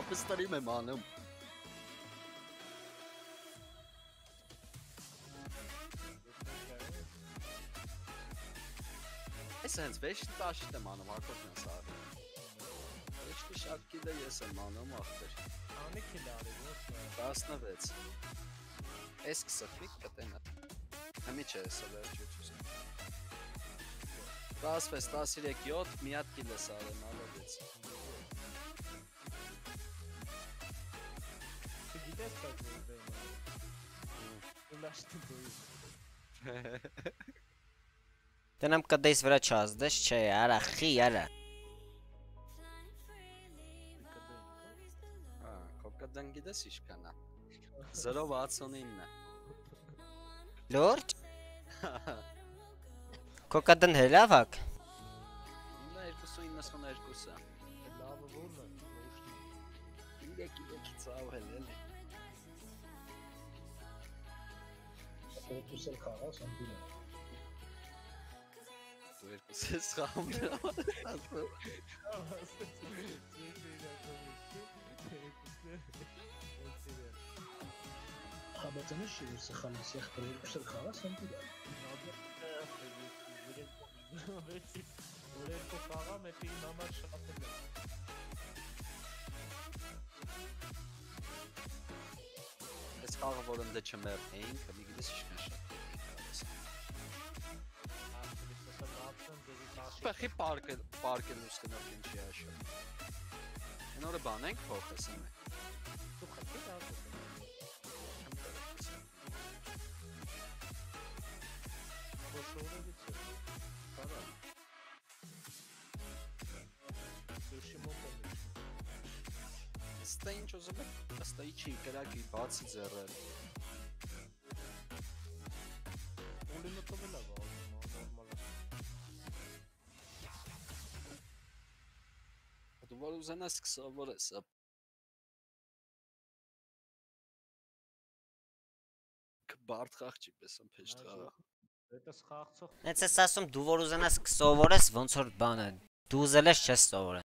Ո՞պես տարիմ եմ անում։ Այս հենց վեշ տաշիտ եմ անում Հակոբն է սա։ Վեշ շարքի դա ես եմ անում ախպեր։ Անի քիլ արի, ո՞ս 16 Էս կսխվի կտենա Համի չէ սա վերջությունս 16 13 7 մի հատ կիլ ես արել մալոդեց Չգիտես բայց որ դե։ Ուլաշտի դու։ Դենամ կդես վրա չազդես, չէ, արա խի, արա։ կոկադան գիտես ինչքան է 069 Լուրջ։ Կոկադն հելավ հակ։ Նա 292-ը Լավը ո՞րն է։ Լոշտի։ 3 3 ծավ էլ էլի Ֆոտոսել խաղաս անտին։ դու երկուսս խաղում ասում Խաբացանը շիրս խալիս եղբայր երկուսել խաղաս անտին։ Վեցի, որ երկու խաղա մեկի իմ համար շատ է։ Այս խաղը որ ընդ չմեր էինք մի գիտես ինչքան շատ Պախի պարկը պարկը լուսկնով ինչի աշը Այն օրը բան ենք փոխես եմ Դու խփի դա։ Ստա ինչ ուզում եք ստա ինչի կրակի բացի ձեռել Ուլի մոտով է լավ, նորմալ է։ Դու որ ուզենաս կսովորես ապ Բարդ խաղ չի պես եմ փեշ խաղը Դա սխաղցող Հենց ես ասում դու որ ուզենաս կսովորես, ոնց որ բանը։ Դու ուզելես չես սովորել։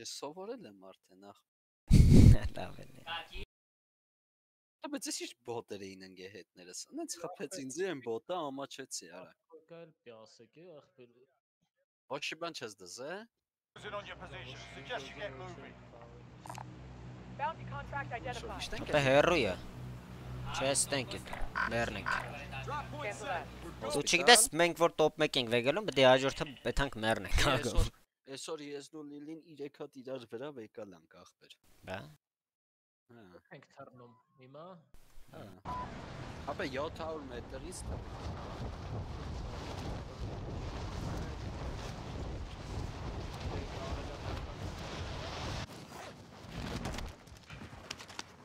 Ես սովորել եմ արդեն ախ Լավ է։ Բայց ես ինչ բոտեր էին ընկե հետներս Անց խփեց ինձ այն բոտը ամաչեցի արա կայլ պյասեք է ախպեր Ոչ մի բան չես դզե։ Closing on your position. Suggest you get moving. Bounty contract identified. հերրու է։ Չես տենք that. We're Դու չգիտես մենք որ top 1 ենք վեգելում, պետք է հաջորդը պետք մեռնենք ագո։ Այսօր այսօր ես դու Լիլին 3 հատ իրար վրա վեկալ ենք ախպեր։ Բա։ Հա։ Ենք թռնում հիմա։ Հա։ Ապա 700 մետրից դա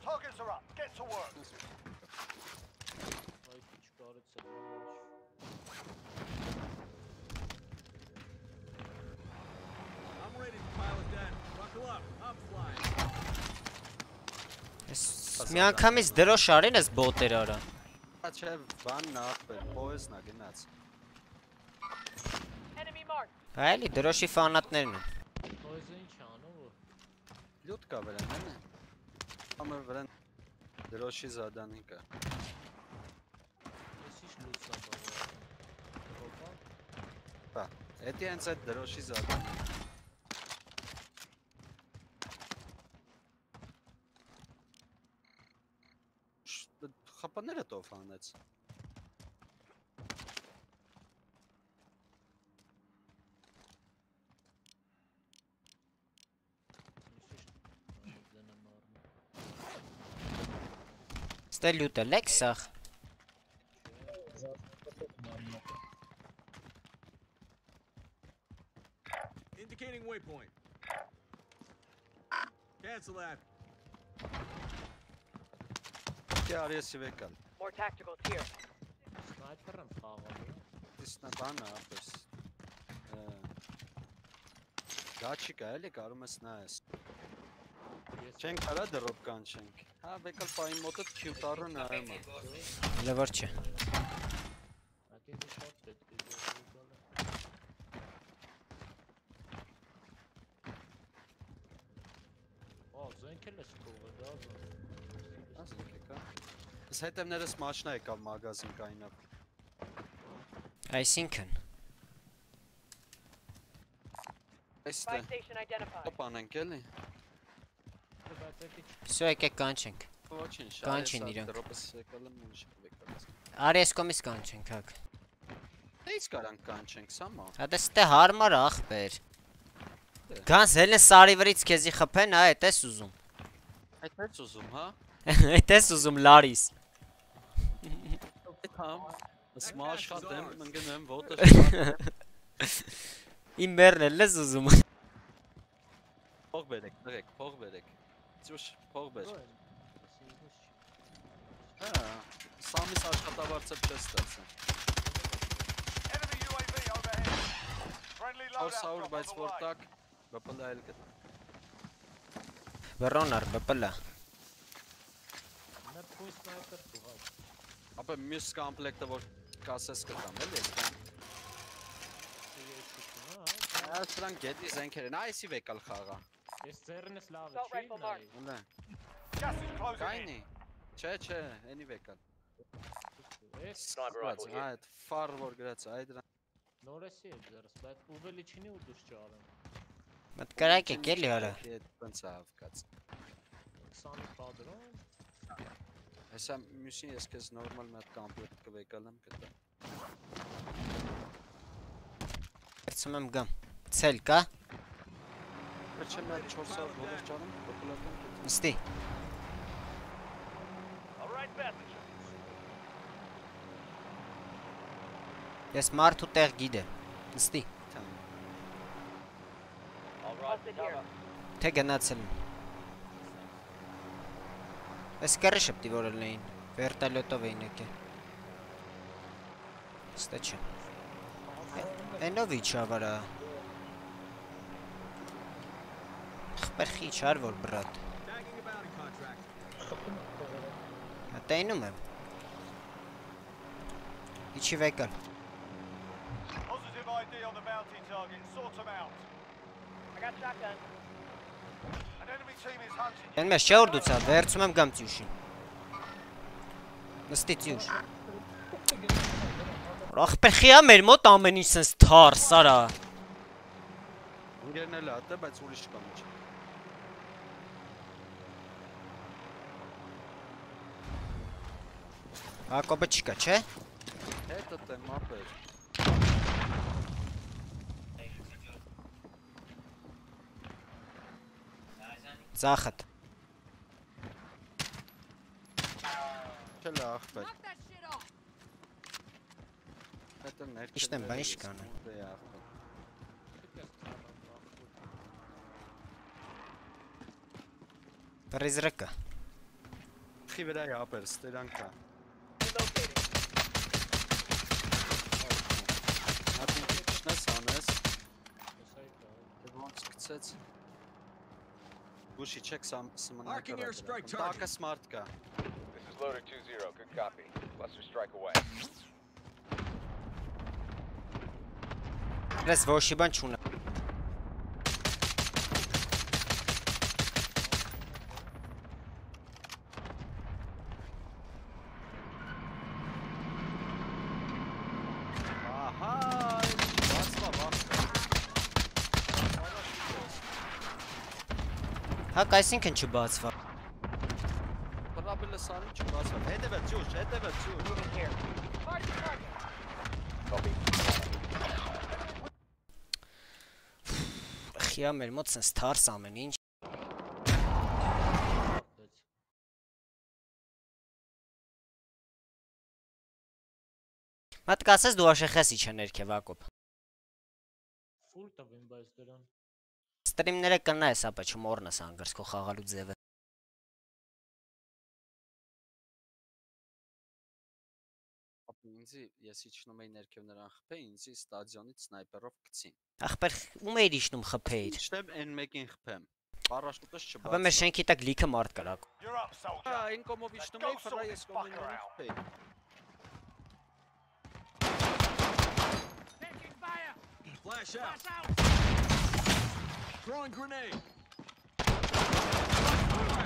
Targets are up. Get to work. Այ քիչ կարեց է։ I'm ready to pile it down. Buckle up. I'm flying. Ես միանգամից դրոշ արին ես բոտեր արա։ Հա չէ, բանն ախպեր, պոեսն է գնաց։. Հա էլի դրոշի ֆանատներն են։ Նոյզը ինչ որ։ Լյուտ կա վրան, հենա։ Համը վրան դրոշի զադանի կա։ Ես ինչ բաղում։ Հոպա։ Բա, էդի հենց այդ դրոշի զադանի։ Խապաները տով հանեց։ Դենը մարմը։ Դե արիեսի վեկալ։ More here. Սնայպեր եմ խաղալու։ Իսնա բանը ապես։ Գաչի կա էլի կարում ես նայես։ Ես Չենք կարա դրոպ կանչենք։ Հա վեկալ պային մոտը քյուտարը նայում է։ որ չէ։ Ակեդի շատ պետք է գալը։ Ո, զենք էլ ես կողը դազը։ Ասենք եկա։ Ես հետևներս մաշնա եկավ մագազին կայնավ։ Այսինքն Այստե Buy station identified. տոպ անենք էլի։ Սո եկեք կանչենք։ Ոչինչ։ Կանչին իրանք։ Դրոպս եկալ եմ ուրիշ վեկալ։ Արի ես կոմից կանչենք հակ։ Դեից կարանք կանչենք, սամա։ Հա դες ստե հարմար ախպեր։ Գանց հելն սարի վրից քեզի խփեն, հա, էդ ես ուզում։ Այդ ես ուզում, հա։ [LAUGHS] Էդ ես ուզում լարիս։ Համ։ Սմա աշխատեմ, ընկնեմ ոտը։ [LAUGHS] Իմ մերն էլ ես ուզում։ Փող բերեք, դրեք, փող բերեք։ Ճուշ, փող բեր։ Հա։ Սամիս աշխատավարձը չես 400 drop բայց որտակ բպլայել կդ։ Բռոնար, բպլա։ Նա փոյ սնայպեր տուղա։ Ապա մյուս կոմպլեկտը որ կասես կտամ, էլի այստեղ։ Հա, սրանք գետի զենքեր են, այսի վեկալ խաղա։ Ես ձեռն ես լավ Assault չի նայ։ in. Կայնի։ Չէ, չէ, էնի վեկալ։ Ես here. Այդ ֆար որ գրած, այ դրան։ նորեսի է ձեռս, բայց ուվելի չինի ու դուս չարեմ։ Մտ կրակ եք էլի արա։ Այդ բանց ավկած։ 20 կադրոն։ Հեսա մյուսին ես քեզ նորմալ մի հատ կոմպլեկտ կվեկալեմ կտա։ Վերցում եմ գամ։ Ցել կա։ Վերջը մի հատ 400 դոլար ճարում, պոպուլական կտա։ Նստի։. Ես մարդու տեղ գիտեմ։ Նստի։. Թե գնացել եմ։ Այս կերը շպտի որ լեին։ Վերտալյոտով էին եկել։ Ստե չէ։ Էնով իջավ արա։ Խպեր խիչ ար որ բրատ։ Հա տենում եմ։ Իջի վեկալ։ Positive ID on the bounty target. Sort them out. I got shotgun. An enemy team is hunting. Են մեզ չէ որ դուցա, վերցում եմ գամ ծյուշին։ Նստի ծյուշ։ Ախպեր խիա մեր մոտ ամեն ինչ sense թար, սարա։ Ինգերն էլ հատ է, բայց ուրիշ կա մեջ։ Հակոբը չկա, չէ։ Հետը տե մապեր։ Ծախդ։ Չէ լա ախպեր։ Հետը ներքև։ Իշտ եմ, բա ինչ կանեմ։ Դե ախպեր։ Պրիզրկը։ Խի վրա է ապեր, ստերանքա։ Հատին քիչնես անես, Հեսա է կա։ դե ոնց գցեց։ Գուշի չեք սամ սմնակը։ Marking airstrike target. Տակը սմարտ կա։ This is loader 2-0. Good copy. Cluster strike away. Ես ոչի բան չունեմ։ Հակ այսինքն չբացվա։ Բրաբելը սարին չբացվա։ Հետևը ջուշ, հետևը. Copy. Խիա մեր մոտ sense թարս ամեն ինչ։ Մատ կասես դու աշեխես իջա ներքև Հակոբ։ Ֆուլ տվին բայց դրան։ Ստրիմները կնայես, ապա չմոռնաս անգրս քո խաղալու ձևը։ ինձի ես իջնում էի ներքև նրան խփե, ինձի ստադիոնից սնայպերով գցին։ Ախպեր ում էիր իջնում խփեիր։ Իջնեմ N1-ին խփեմ։ Պարաշուտս չբացա։ Ապա մեր շենքի տակ լիքը մարդ կար soldier. Հա, այն կոմով իջնում էի, ֆրա ես կոմին նրան խփեի։ Flash out. Throwing grenade.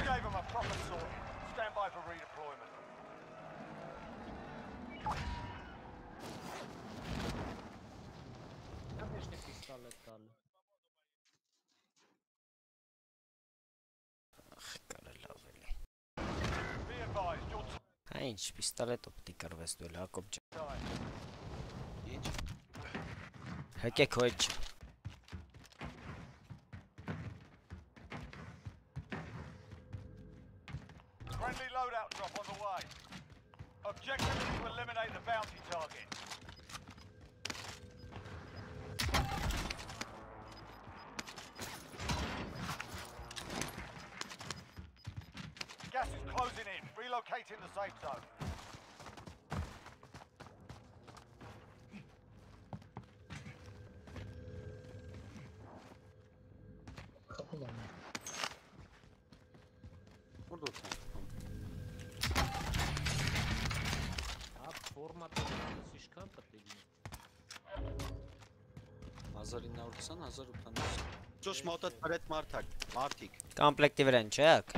Gave him a proper sword. Stand by for redeployment. Конечно, պիստոլետ տալը։ Ախ, կարա լավ էլի։ Be advised, your Հա ինչ, պիստոլետ օպտի կրվես դու էլ Հակոբ ջան։ time. Ինչ։ Հեկեք հո Objective is to eliminate the bounty target. Gas is closing in. Relocating the safe zone. 1920, 1800։ Ճոշ մոտդ բրեդ մարդակ, մարդիկ։ Կոմպլեկտի վրան չէ հակ։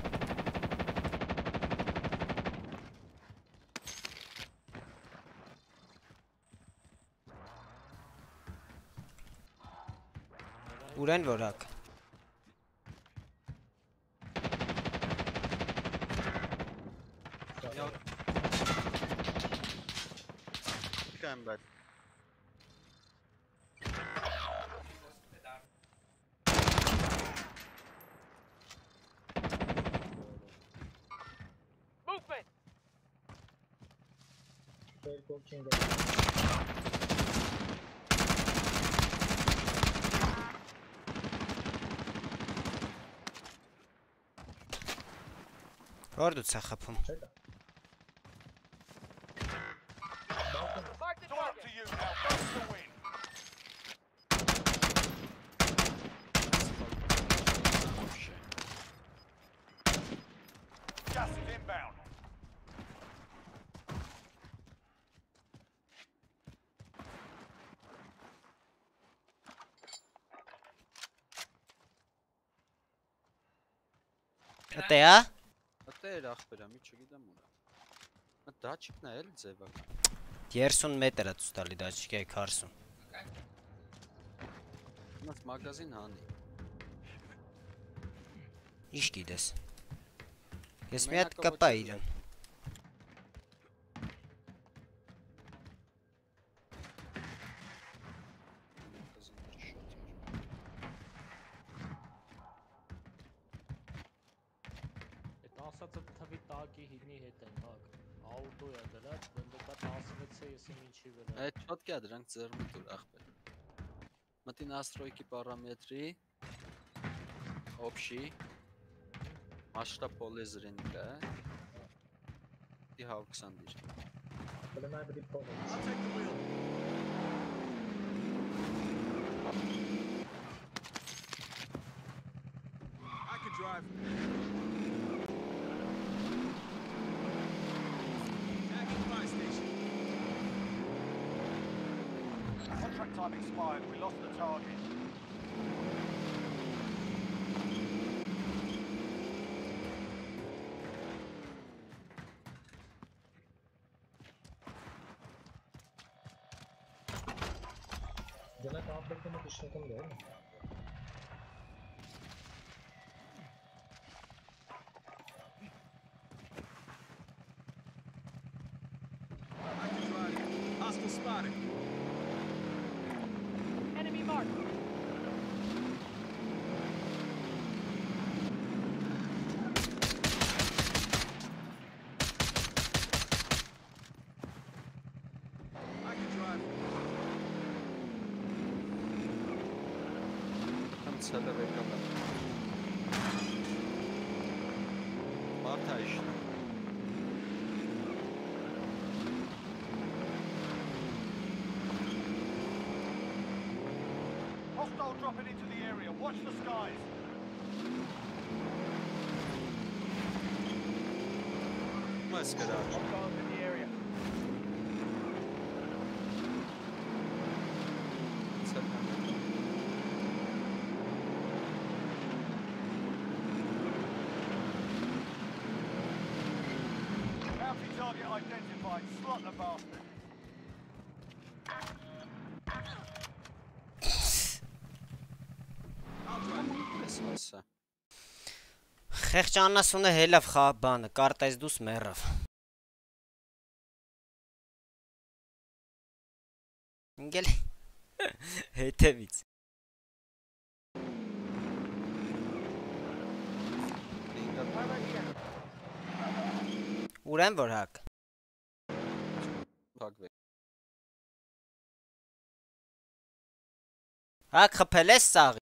Ուրեն որ հակ։ Կան բայց Movement. Մեր կոչին գա։ Որ դու ցա խփում։ էր ախպերա, մի չգիտեմ ուր։ Ա դաչիկն է էլ ձևա։ 30 մետր է ցույց տալի դաչիկի 40։ Մաս մագազին հանի։ Ինչ գիտես։ Ես մի հատ կպա ոչինչ այդ ձեռը դուր ախպեր։ Մտին աստրոյկի պարամետրի օբշի մասշտաբ պոլեզրին կա։ Դի 120 դիր։ Բլեմ այ բդի պոլեզ։ I can drive. Contract time expired. We lost the target. Դենա կապլեկտը մոտ իշնական դե։ I can drive. Hostile spotted. Enemy marked. I can drive. Քանցել է եկալ։ Մարտայիշ։ Hostile dropping into the area. Watch the skies. Մաս կրա։ Hostiles in the area. Bounty target identified. Slot the bastard. I'll drive. Ես ասա։ Խեղճ անասունը հելավ խա բանը, կարտեզ դուս մեռավ։ Ինգել [LAUGHS] հետևից։ Ուրեն որ հակ։ Փակվե։ Հակ խփել ես սաղի։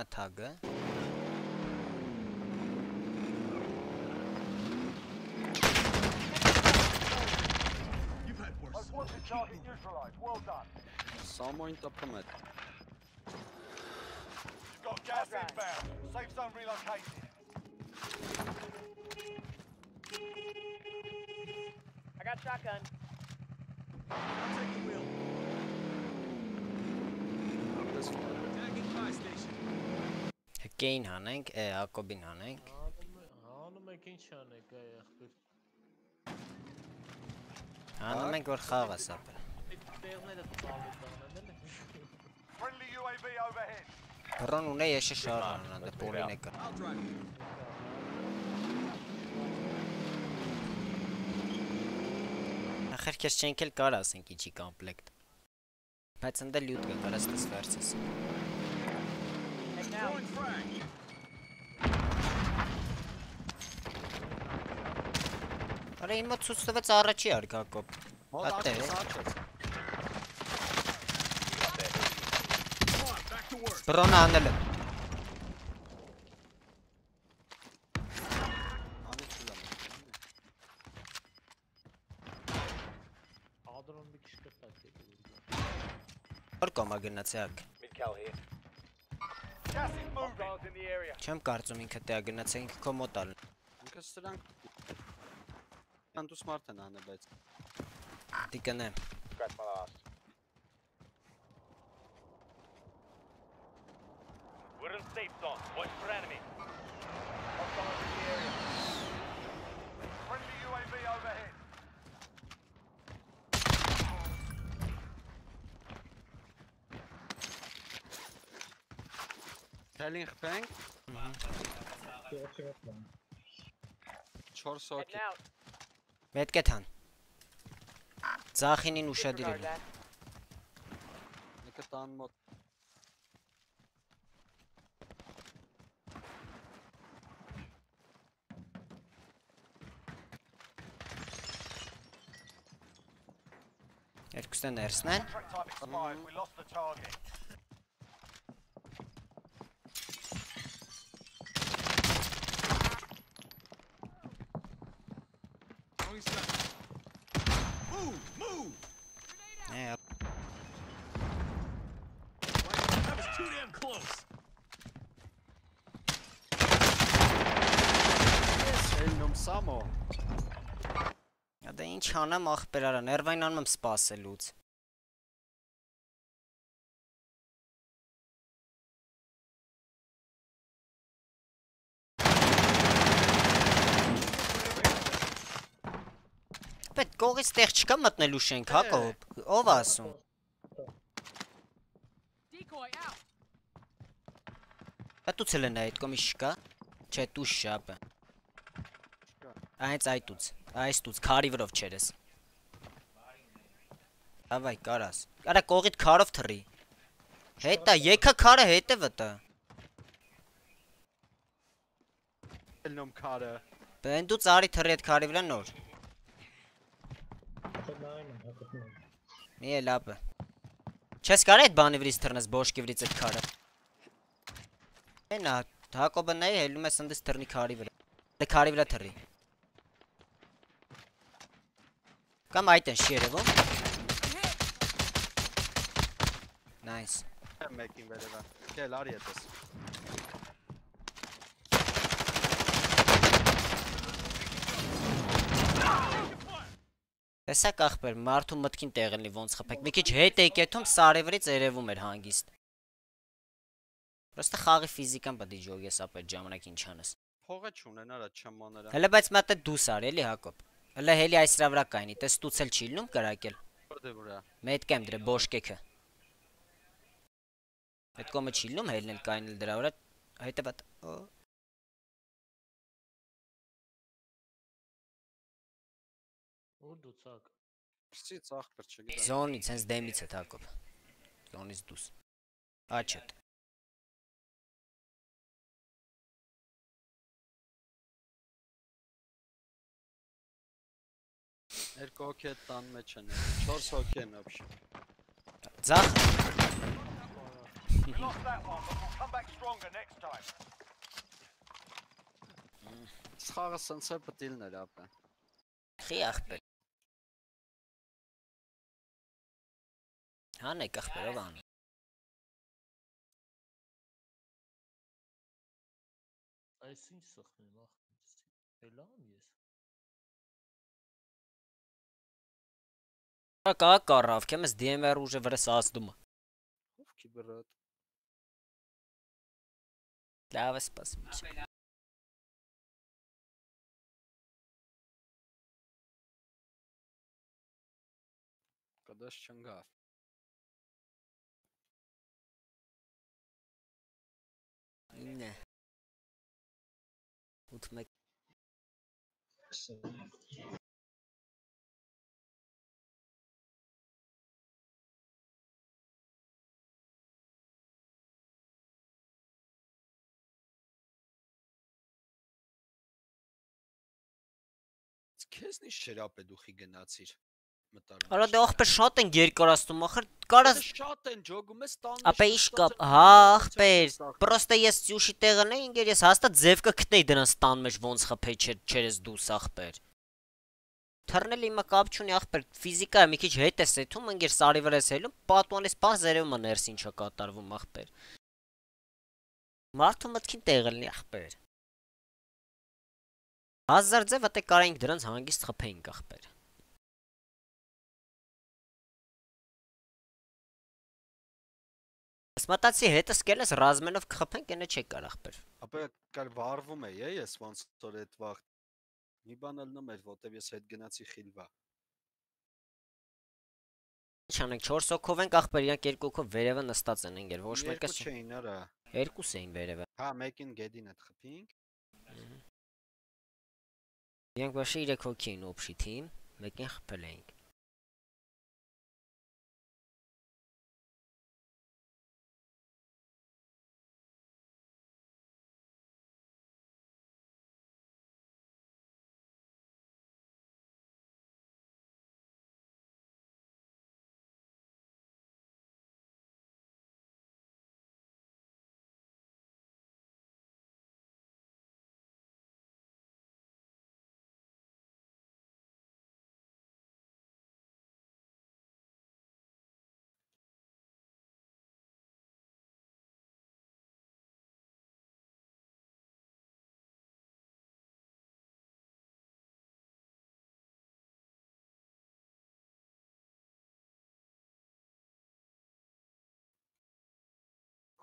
Ա թագը։ Hostile target neutralized. Well done. Само интернет. You've got gas inbound. Safe zone relocated. I got shotgun. I'll take the wheel. Կեին հանենք, է, Ակոբին հանենք։ Հանում եք Հանում ենք որ էլ։ Friendly UAV overhead. Բրոն ունե ես շարան անդ պոլինը կա։ I'll drive. Ախր քեզ չենք էլ կար ասենք իջի կոմպլեկտ։ Բայց ընդ լյուտ կա, կարաս դες վերցես։ Take Արա իմ մոտ ցույց տվեց առաջի արկ Հակոբ։ Ատե։. Բրոնը անել դու։ Որ կոմա area. Չեմ կարծում ինքը տեղ գնացի ինքը քո մոտ ալ։ Ինքը սրանք Անդուս մարդ են անը, բայց Տիկնե։ Scratch my last. We're in safe zone. Watch for enemy. Hostiles in the area. Friendly UAV overhead. Թելին խփենք, Գողի հետ բան։ 4 Heading հոգի։ out. Պետք է թան։ Ձախինին ուշադիր Disregard ելը։ that. Մեկը տան մոտ։ Երկուսը ներսն են։ Contract type expired. We lost the target. Throwing stun. Move! Move! Է, That was too damn close. Ես ելնում Սամո։ Դա ինչ անեմ ախպեր արա, ներվային անում եմ սպասելուց։ Պետք կողից տեղ չկա մտնելու շենք, հա կոպ։ Ով ասում։ Decoy out. Պատուցել են այդ կոմի շկա։ Չէ, դու շապը։ Այնց այտուց։ Այս դուց քարի վրով չերես։ Ավայ կարաս։ Արա կողիդ քարով թռի։ Հետա, եկա քարը հետը վտա։ Ելնում քարը։ Բեն դու ծարի թռի այդ քարի վրա նոր։ Մի է լապը։ Չես կարա այդ բանի վրից թռնես բոշկի վրից այդ քարը։ Այնա, Հակոբը նայ հելում է սնդես թռնի քարի վրա։ Դե քարի վրա թռի։ Կամ այդ են շերևում։ Nice։ Մեկին վերևա։ Քել արի այդպես։ Տեսակ ախպեր, մարդու մտքին տեղ լինի ոնց խփեք։ Մի քիչ հետ եք եթում սարևրից երևում էր հանգիստ։ Պրոստը խաղի ֆիզիկան պետք է ջոգես ապ այդ ժամանակ ինչ անես։ Փողը չունենարա չմաներա։ Հələ բայց մատը դուս արի էլի Հակոբ։ Հələ հելի այս դրա վրա կայնի, տես ստուցել չի լինում կրակել։ Որտե վրա։ Մետ կեմ դրե բոշկեքը։ Այդ կոմը չի լինում հելնել կայնել դրա վրա։ Հետևատ։ Ուր դու ցակ։ Պրսի ծախպր չգիտեմ։ Զոնից, հենց դեմից է Հակոբ։ Զոնից դուս։ Աչետ։ Երկու հոգի է տան մեջ են, 4 հոգի են օբշ։ Ձախ Սխաղը սենց է պտիլն էր ապը։ Խի աղբել։ Հանեք աղբերով անի։ Այս ինչ սխմեմ աղբերստի։ Հելան ես։ Կա կառավ, կեմս DMR ուժը վրա սազդում։ Ով քի բրատ։ Լավ է սպասում։ Կդաշ չնգավ։ Ինը։ Ութ մեկ Քեզ ինչ շերապ է դուխի գնացիր։ Մտար։ Արա դե ախպեր շատ են երկարացնում, ախր կարաս շատ են ջոգում, ես տան Ապա ինչ կա, հա ախպեր, պրոստը ես ծյուշի տեղը նե ինգեր ես հաստատ ձև կգտնեի դրանց տան մեջ ոնց խփեի չեր չերես դուս ախպեր։ Թռնել իմը կապ չունի ախպեր, ֆիզիկա է մի քիչ հետ է սեթում, ինգեր սարի վրա ես հելում, պատուանից պահ երևում է ներս ինչա կատարվում ախպեր։ Մարդու մտքին տեղը լինի ախպեր։ Հազար ձև ատե կարայինք դրանց հանգիստ խփեինք ախպեր։ Ես մտածի հետը սկել ես ռազմենով կխփենք, այնը չի կարող ախպեր։ Ապա կար վարվում է, է ես ոնց որ այդ վաղ մի բան ելնում էր, որտեվ ես հետ գնացի խիլվա։ Ինչ անենք 4 հոգով ենք ախպեր, իրանք երկու հոգով վերևը նստած են ընկեր, ոչ մեկը չէին արա։ երկուս էին վերևը։ Հա, մեկին գեդին այդ խփինք։ Իրանք բաշի 3 հոգի էին օփշի թիմ, մեկին խփել էինք։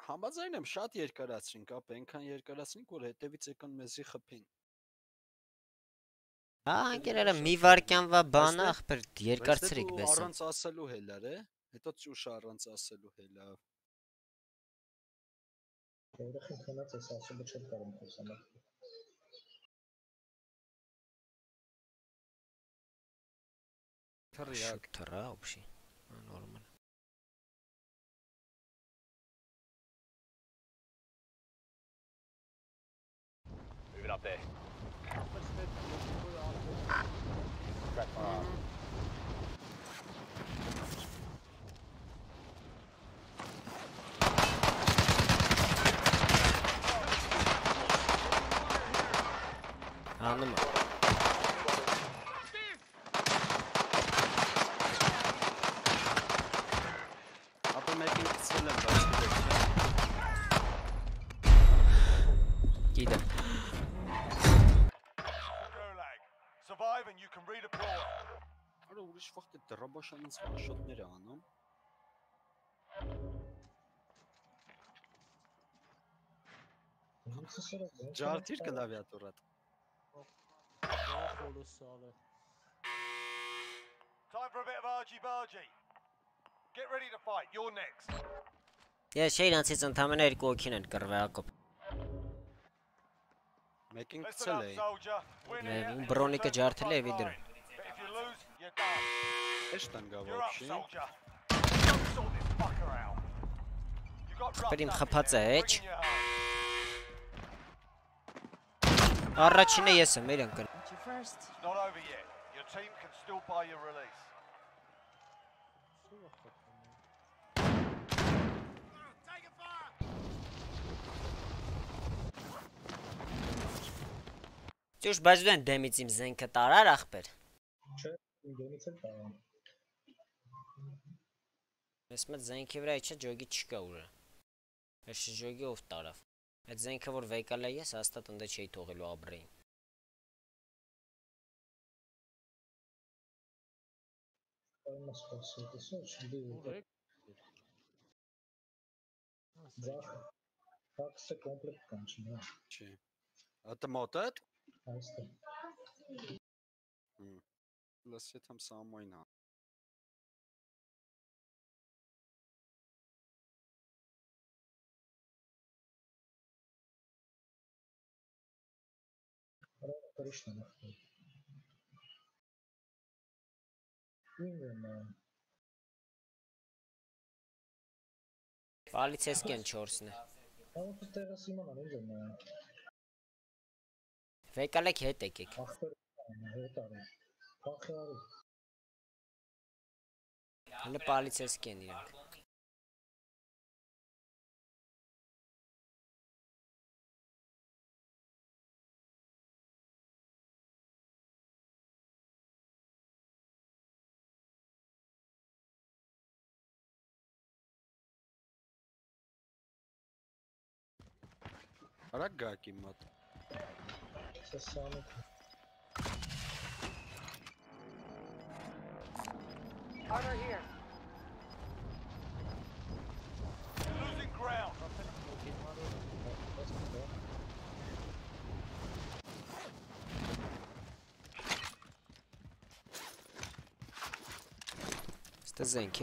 Համաձայն եմ, շատ երկարացրինք, ապա այնքան երկարացրինք, որ հետևից եկան մեզի խփին։ Հա, ընկերերը մի վարքյանվա բանը Բայց ախպեր դե երկարցրիկ բեսա։ Առանց ասելու հելար է, հետո ճուշ առանց ասելու հելա։ Երեխին քնած էս ասումը չեմ կարող խոսանալ։ Թռիակ։ Թրա օփշի։ Leave it up there. move Survive and you can redeploy. Արա ուրիշ վաղտ է դրաբաշանից վաշոտներ է անում։ Ինձ սերը Ջարդիր կլավիատորատ։ Կոլոսալ է։ Time for a bit of argy bargy. Get ready to fight. You're next. Ես չէի իրանցից ընդամենը երկու հոգին են կռվել Հակոբ։ Մեկին գցել էի։ Բրոնիկը ջարդել է վիդրը։ Էշ տանգա ոչի։ Պրիմ խփած է, էջ։ Առաջինը ես եմ, իրեն կն։ Not over yet. Your team can still buy your release. Ճիշտ, բայց դու են դեմից իմ զենքը տարար ախպեր։ Չէ, ինձնից էլ տարան։ Ես մեծ զենքի վրա իջա ջոգի չկա ուրա։ Ես ջոգի ով տարավ։ Այդ զենքը որ վեկալ է ես հաստատ ընդ չէի թողելու աբրեին։ Այնպես խոսել, դեսո չգիտի։ Ուրեք։ Ձախ։ Ֆաքսը կոմպլեկտ կան չնա։ Չի։ Այստեղ։ Լսի թամ սամոյնա։ Կրիշն է նախտել։ Ինգնա։ Պալիցեսկեն 4-ն է։ Ահա տեղս իմանան ինչ են։ Վեկալ եք հետ եկեք։ Ախտեր հետ արի։ Փախի արի։ Հələ պալիցեսկեն իրանք։ Արագ գաք իմ մոտ։ Սեսանը։ Armor here. Losing ground. Ստե զենք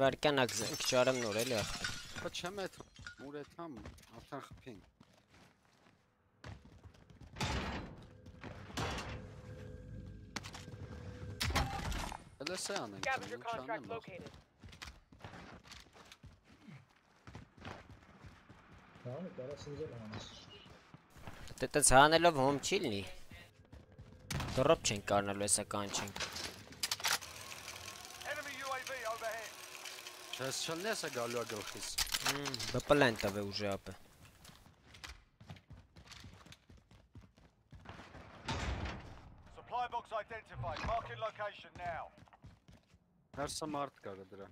էր թող։ Իվարկանակ զենք չարեմ նոր էլի ախպեր։ Բա չեմ այդ ուր է թամ, արդեն խփին։ Հələ սա անենք, ինչ contract անեմ։ located. Հանը կարաս ինձ էլ հանես։ Դե տես հանելով հոմ չի լինի։ Դրոպ չենք կարնալու, հեսա կանչենք։ Enemy Trebuie să-l nesă galua galhis. Mm, bă, pe lenta avea už apă. Supply box identified. Marking location now. Her să mart care drea.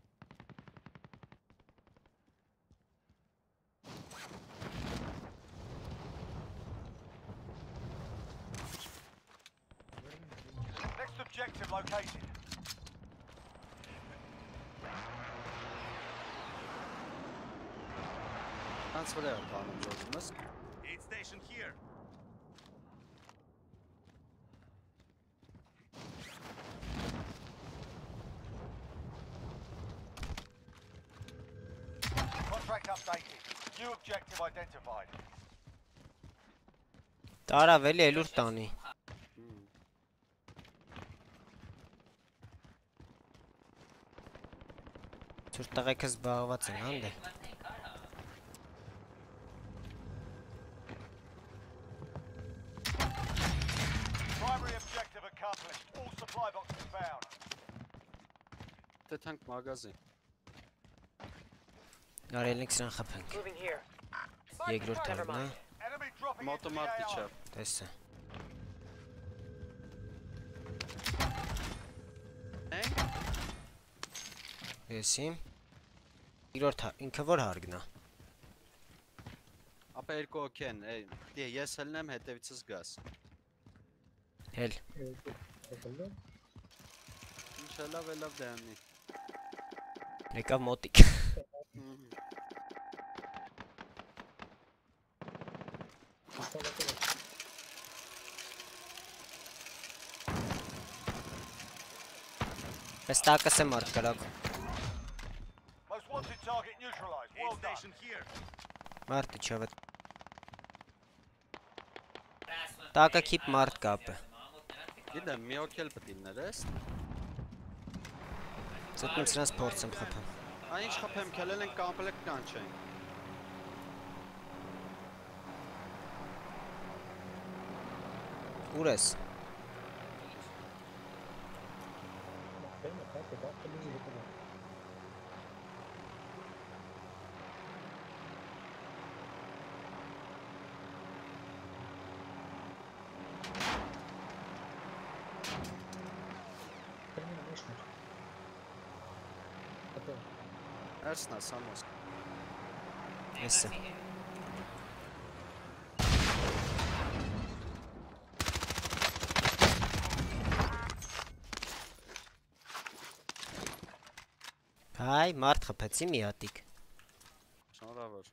Updated. New objective identified. Տարավ էլի էլուր տանի։ Ցույց տղեկս զբաղված են հանդե։ Primary objective accomplished. All supply boxes found. Դե թանկ մագազին։ Արելինք սրան խփենք։. Երկրորդ the Մոտոմատի AO. չէ։ Տեսա։ Ենք։ Եսի։ Երկրորդ հա- ինքը որ հարգնա։ Ապա երկու օքեն, էй, դե ես հելնեմ հետևիցս գաս։ Հել։ Ինչ լավ է լավ դեմնի։ Եկավ մոտիկ։ Իստալատը։ Այս տակս է մարդ կրակ։ Most wanted target neutralized. Aid Well done. station here. Մարդը չավը։ Տակը քիպ մարդ կապը։ Գիտեմ, մի օքել պետք է ներես։ Ծտնում սրանց փորձեմ խփեմ։ Այն ինչ խփեմ, քելել են կամպլեկտ կանչեն։ Ուր ես։ Բեմը կապը դեպքը լիզի եկել է։ Բեմը մեջն է։ Ապա Էրսնա Հայ, մարդ խփեցի մի հատիկ։ Շնորհավոր։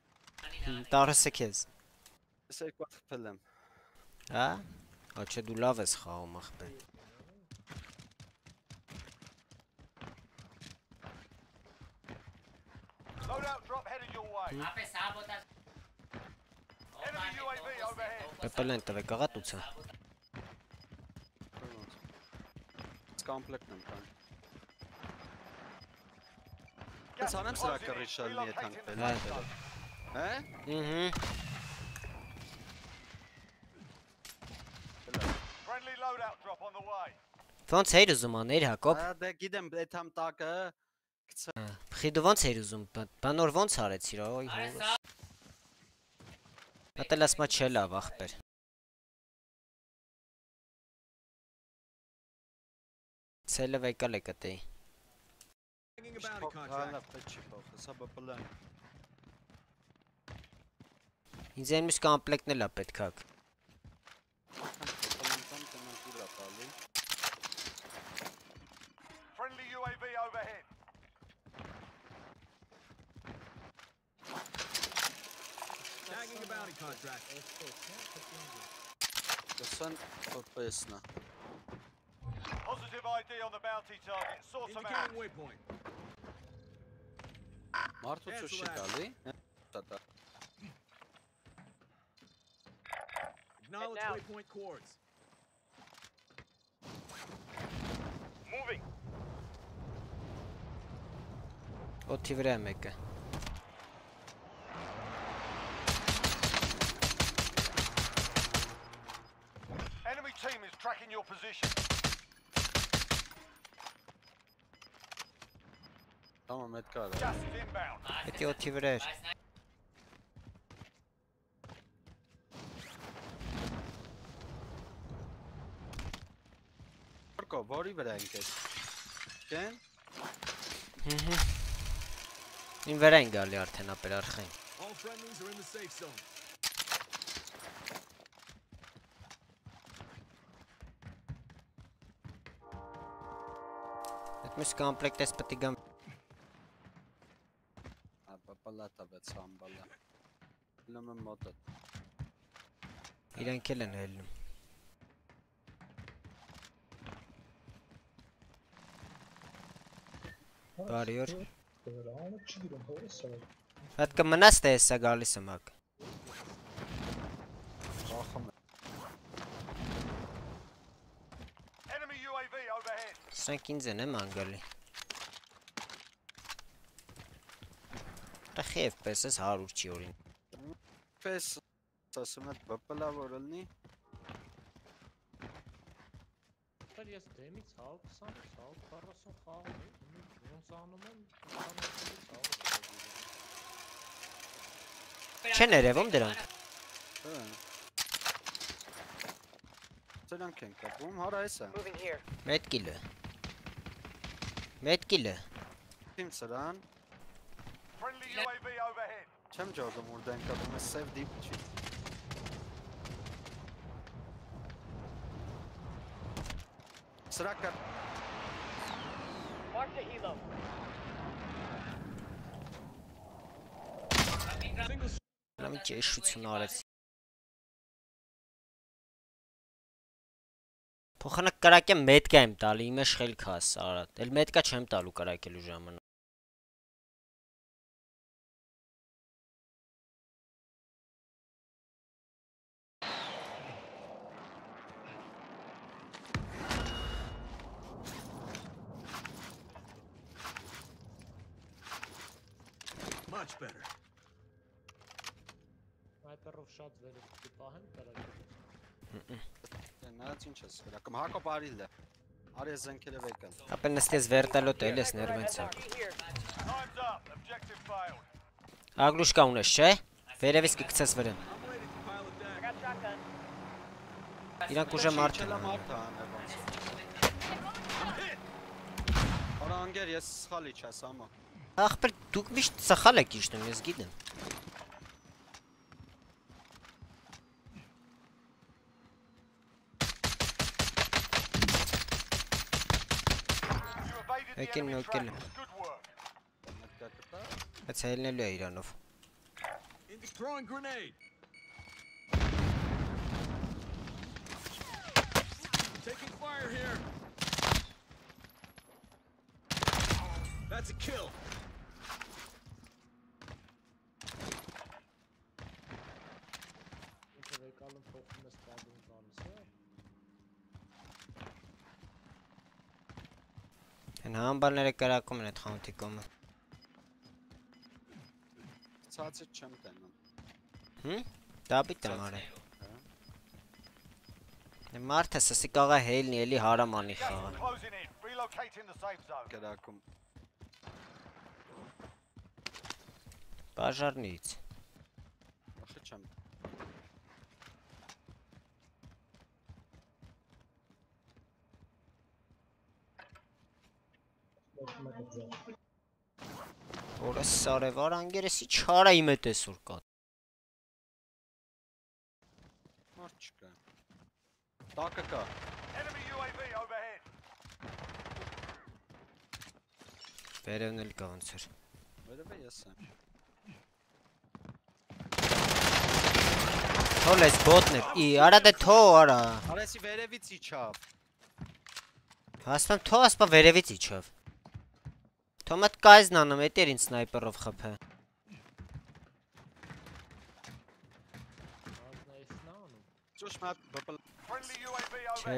Տարսը քեզ։ Ես երկու հատ խփել եմ։ Հա? Աչե դու լավ ես խաղում way. Enemy UAV overhead. Պեպելեն տվեք աղա տուցա։ Կամպլեկտ եմ կան։ Հենց անեմ սրա կռիչ շալնի է թանկվել։ Հա։ Ահա։ հա։ Friendly loadout drop on the way. Ոնց էր ուզում աներ Հակոբ։ հա, Դե գիտեմ, այդ համ տակը գցա։ հա, Խիդու ոնց էր ուզում, բանոր ոնց արեցիր, ոյ հա։ Ատել ասма չէ լավ ախպեր։ Ցելը վեկալ է կտեի։ مش هذا بتشي فوق سبب بلان زين مش كومبلكت نلا بتكاك Friendly UAV overhead. Tagging a bounty contract. The sun for Pesna. Positive ID on the bounty target. Sort them out. waypoint. Waypoint. Մարդու չի գալի։ Տատա։ Acknowledge now. waypoint coords. Moving. Օթի վրա է մեկը։ Enemy team is tracking your position. Tamam et կարա։ Gas is inbound. Պետք է օթի վրա էր։ Որկո, որի վրա ենք ես։ Կեն։ Ին վրա են գալի արդեն ապերարխային։ All friendlies are in the safe zone. Այդ մյուս կոմպլեկտես պետք է գամ։ Ապա պալատա վեց համբալա։ Լոմը մոտը։ Էլ են ելնում։ Բարի օր։ Այդ կմնաս թե հեսա գալիս եմ ակ։. Սրանք ինձ են եմ անգալի։ Տխի FPS-ս 100 չի օրին։ Պես ասում եմ բպլա որ լինի։ Բայց ես դեմից 120, 140 խաղում եմ, ոնց անում եմ, 20-ից 100 Չեն երևում դրանք։ Հա։ Սրանք են կապում, հարա էսա։ Moving here. Մեդկիլը։ Մեդկիլը։ Թիմ սրան։ Friendly UAV overhead. Չեմ ջոգում որ դեն կապում է save deep չի։ Սրակը Mark the helo. Single Նա մի ճեշություն արեց։ Փոխանակ կարակը մետկա եմ տալի, իմը շղելք հաս արատ։ Էլ մետկա չեմ տալու կարակելու ժամանակ։ Շատ վերը պիտի պահեմ կարակը։ նայած ինչ ես վերակում Հակոբ արիլ է։ Արի զենքերը վեկան։ Ապա նստես վերտալոտ էլ ես up. Objective failed. Ագլուշկա ունես, չէ։ Վերևից կգցես shotgun. Իրանք ուժը մարդ են։ է Արա անգեր ես սխալի չես ամա։ Ախպեր դուք միշտ սխալ եք իշտում, ես գիտեմ։ You evaded the Եկել enemy նոկել։ track. Good work. Մտկա կտա։ Բայց հայելնելու է իրանով։ Into throwing grenade. Taking fire here. That's a kill. Ինչը վեկալում փոխում ես տադում տալիս է։ Հեն համբալները կրակում են այդ խանութի կոմը։ Ցածը չեմ տենում։ Հմ։ Դաբիտ եմ արել։ Մարդը սսի կաղա հելնի էլի հարամանի zone. Կրակում։ Բաժարնից։ Ախը չեմ։ Որը սարևար անգերեսի չարա իմ է տեսուր կա։ Մարդ չկա։ Տակը կա։. Վերևն էլ կա ոնց էր։ Վերևը ես եմ։ Թող լես բոտն է։ Ի, արա դե թող արա։ Արեսի վերևից իջավ։ Հաստամ թող ասպա վերևից իջավ։ Թող մտ կայզն անեմ, էդ էր ինձ սնայպերով UAV Չէ,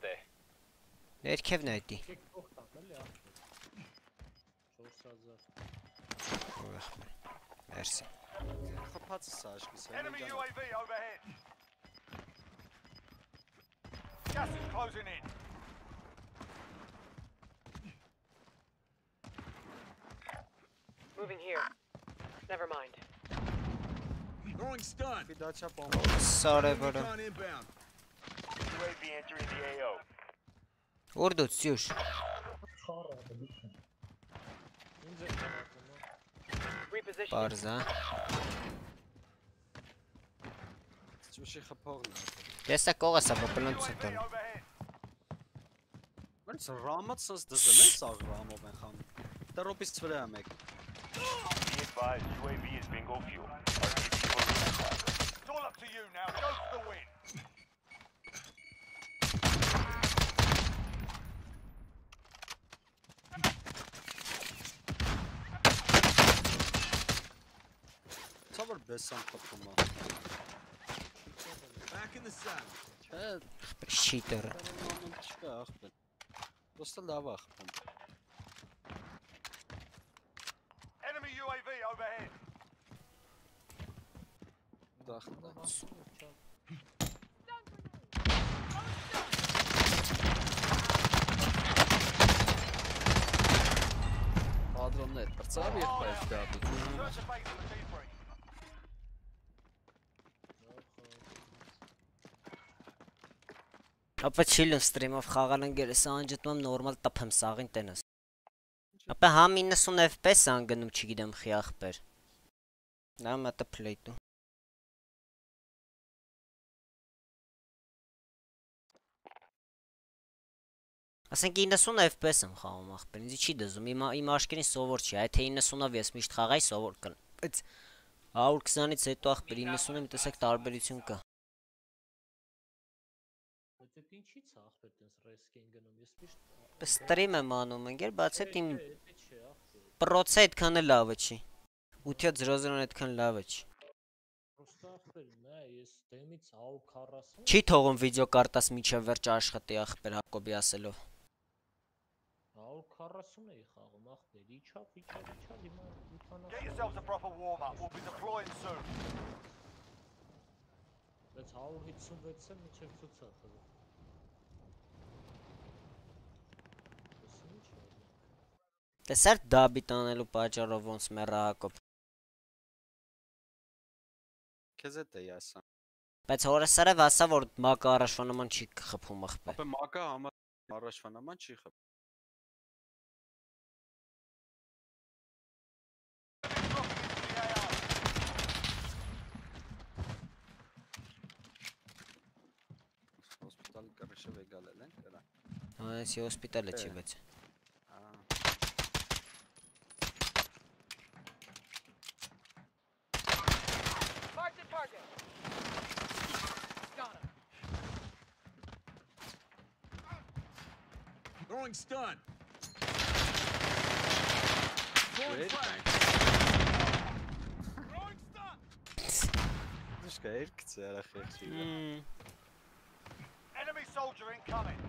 there. Ներքևն է էլի ախպեր։ 4000։ Մերսի։ խփածը սա աշկիս է։ Enemy UAV overhead. Gas is closing in. Moving here. Never mind. Throwing stun. Ֆիդաչա բոմբ։ Սարը վրա։ Recon inbound. UAV entering the AO. Ուր դու ցյուշ։ Խառը է դիքն։ Ինձ է կարակում։ Repositioning. Պարզա։ Ճուշի խփողն է։ Տեսա կողասա բպլնց UAV տան։ overhead. Ոնց ռամը ցած դզել է սա ռամով են խամ։ Տրոպից վրա է մեկ։ Be advised, UAV is bingo fuel. RTV for resupply. It's all up to you now. Go for the win. Ցավր բեսան խփում է։ Back in the saddle. Չէ, Շիտերը։ մանոն չկա ախպեր։ Ոստը լավ է խփում։ Enemy UAV overhead. Դախտա։ Ադրոններ, բրծավ եղբայր debrief. Ապա չիլն ստրիմով խաղալ ընկերս անջտում նորմալ տփեմ սաղին տենս։ Ապա համ 90 FPS ան գնում, չգիտեմ խի ախպեր։ Դա մտը play-ը։ Ասենք 90 FPS եմ խաղում ախպեր, ինձ չի դզում, իմ իմ աշկերին սովոր չի, այդ թե 90-ով ես միշտ խաղայի սովոր կն։ Բայց 120-ից հետո ախպեր 90-ը մի տեսակ տարբերություն կա։ Բայց այդ ինչի՞ց ախպեր տես ռեսկ են գնում։ Ես միշտ Ստրիմ եմ անում, ընկեր, բաց այդ իմ պրոցը այդքան էլ լավը չի։ 8.00-ն այդքան լավը չի։ Պրոստը ախպեր, նա ես դեմից 140 Չի թողում վիդեո կարտաս միջև վերջ աշխատի ախպեր Հակոբի ասելով։ 140 էի խաղում ախպեր։ Իջավ, իջավ, իջավ, հիմա 80։ Get yourselves a proper warm up. We'll be deploying soon. Բայց 156-ը միջև ցույց է տվել։ Ես ինչ է։ Տեսար դաբի տանելու պատճառով ոնց մեռա Հակոբ։ Քեզ է դե ասա։ Բայց հորեսարև ասա որ մակը առաջվա նման չի խփում ախպեր։ Ապա մակա համար առաջվա նման չի խփ։ Հոսպիտալ կրշը վեգալել են դրա։ Այս հոսպիտալը չի բայց։ Ահա։ Mark the target. Got him. Throwing stun. Wait. Throwing stun. Դժկա երկցե արա խեղճի։ Enemy soldier incoming.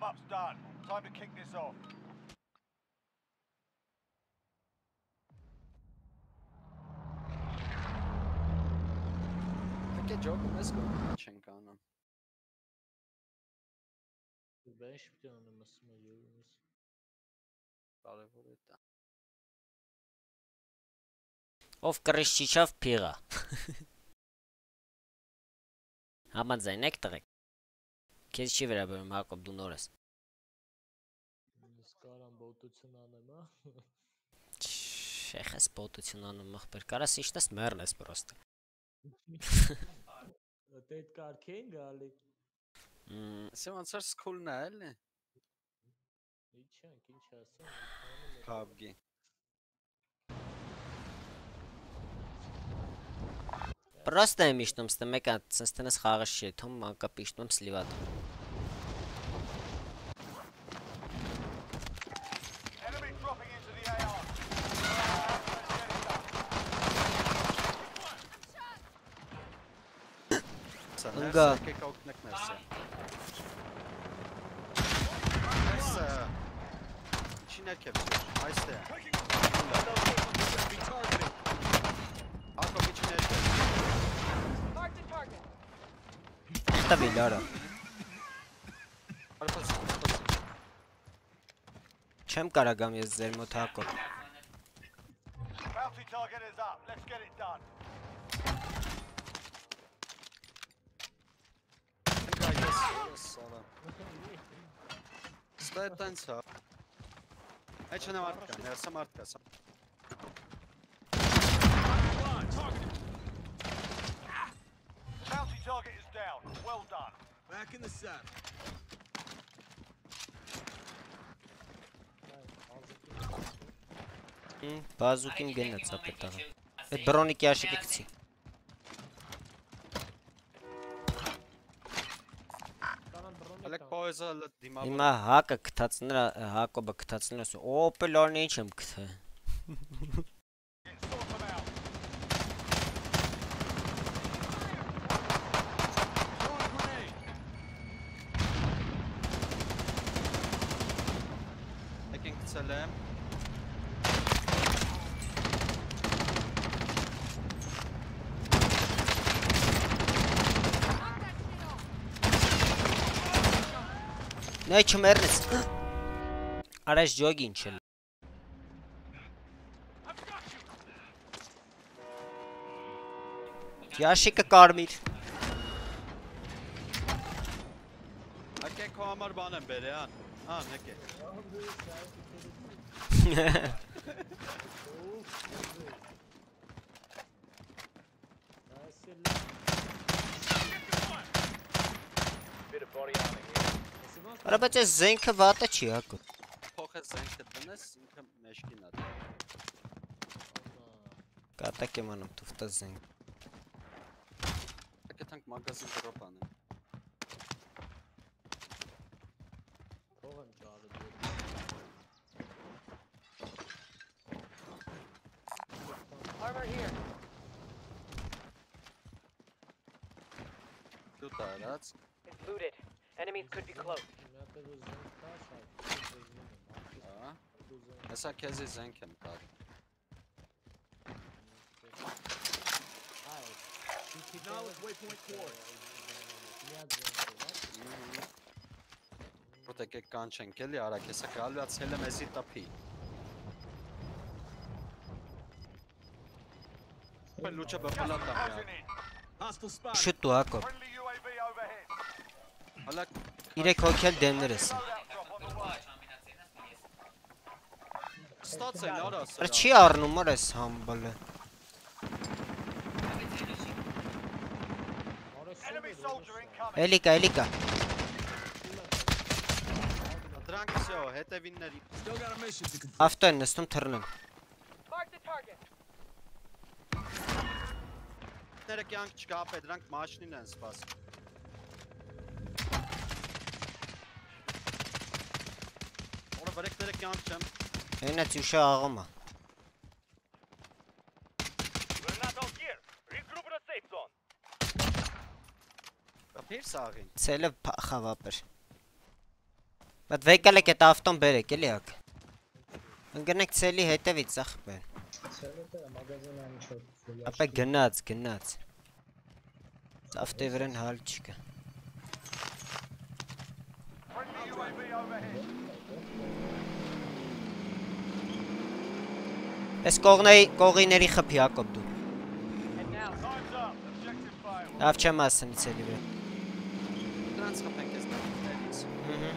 Warm-up's done. Time to kick this off. Jakie joke mesela? Çenkana. Beş bir tane mesela yiyoruz. Aufgerichtet Schafpira. Hat man sein Neck direkt. Քեզ չի վերաբերում Հակոբ դու նոր ես։ Ես կարամ բոտություն անեմ, հա։ Շեխ ես պոտություն անում ախպեր։ Կարաս իշտես մեռնես պրոստը։ Դեդ կարքեն գալի։ Մմ, Ասեմ ոնց որ սկուլն է, էլի։ Իչանք, ինչ ասեմ։ PUBG։ Просто я мечтам, что мы как со стены схараши, там мака пиштам сливат. Nga. Neyse. İçine kepçe. Nice. Տվի լարա։ Արփած, արփած։ Չեմ կարա գամ ես ձեր մոտ Հակոբ։ Bounty target is up. Let's get it done. Ընկա ես, ես սալա։ Ստա է տենց հա։ Այդ չնա մարդկա, ներսա մարդկա։ սա։ Bounty target is down. Well done. Back in the saddle. Բազուկին գնաց ապետաղը։ Այդ բրոնիկի աշիկը գցի։ Կարամ բռոնի Հələ կոյզը դիմա։ Հիմա Հակը գտածնրա Հակոբը գտածնրա ասում, օպելորն ինչ եմ գտա։ [LAUGHS] Get sort them out. Throwing grenade. Եկենք գցել եմ։ Նայ չմեռնես։ Արաշ ջոգին չել։ Яшիկը կարմիր։ Եկեք քո համար բան եմ բերեան։ Ա, եկե։ Այսել [LAUGHS] here. Արա բայց այս զենքը վատը չի Հակոբ։ Փոխը զենքը տնես, ինքը մեջքին ա։ Կատակ եմ անում թուֆտա զենք։ Եկե թանք մագազին դրոպ անեմ։ փող եմ ճարը դու։ Armor here. Դու տարած։ It's looted. Enemies could be close. Հատ էլ զենք դեզնում եմ, Հա։ Հեսա քեզի զենք եմ տալ։ հայ։ Շիքի Knowledge waypoint course. Մի հատ զենք է, Որտե եկեք կանչենք էլի, արա քեսա գալուացել եմ էսի տփի։ լուչը spot. Շուտ UAV overhead. Հələ 3 հոգել դեմներս։ Loadout drop on the way. ստաց են արա Արա սրա։ չի առնում որ էս համբալը։ Enemy soldier incoming. Էլիկա, էլիկա։ Դրանք всё, հետևինների։ Still got a mission to complete. Ավտո են նստում թռնում։ Mark the target. Ները կյանք չկա, ապե դրանք մաշինին են սպասում։ all here. Regroup in a safe zone. Կապիր սաղին։ Ցելը խավապեր։ Բայց վեկալեք այդ ավտոն բերեք, էլի հակ։ Ընկնեք ցելի հետևից ախպեր։ Ցելը դա մագազինը ինչ որ։ Ապա գնաց, գնաց։ Ավտե վրան հալ չկա։ Friendly UAV overhead. Այս կողնեի կողիների խփի Հակոբ դու։ And now, Time's up. Objective failed. Լավ չեմ ասեմ ցելի վրա։ Դրանց խփենք այս դեպքերից։ Ահա։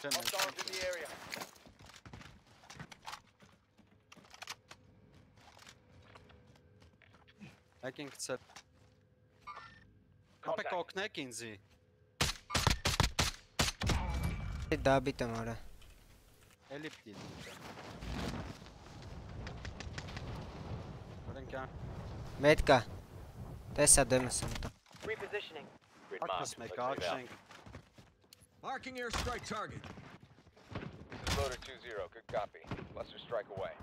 Չեմ Hostiles in the area. եկենք ցե։ Կապեք օգնեք ինձի։ Добито мора. Елиптит. Метка. Те са дойме съм там. Arkasındaki like ağaçtan. Marking airstrike target. Loader 2-0, good copy. Lesser strike away.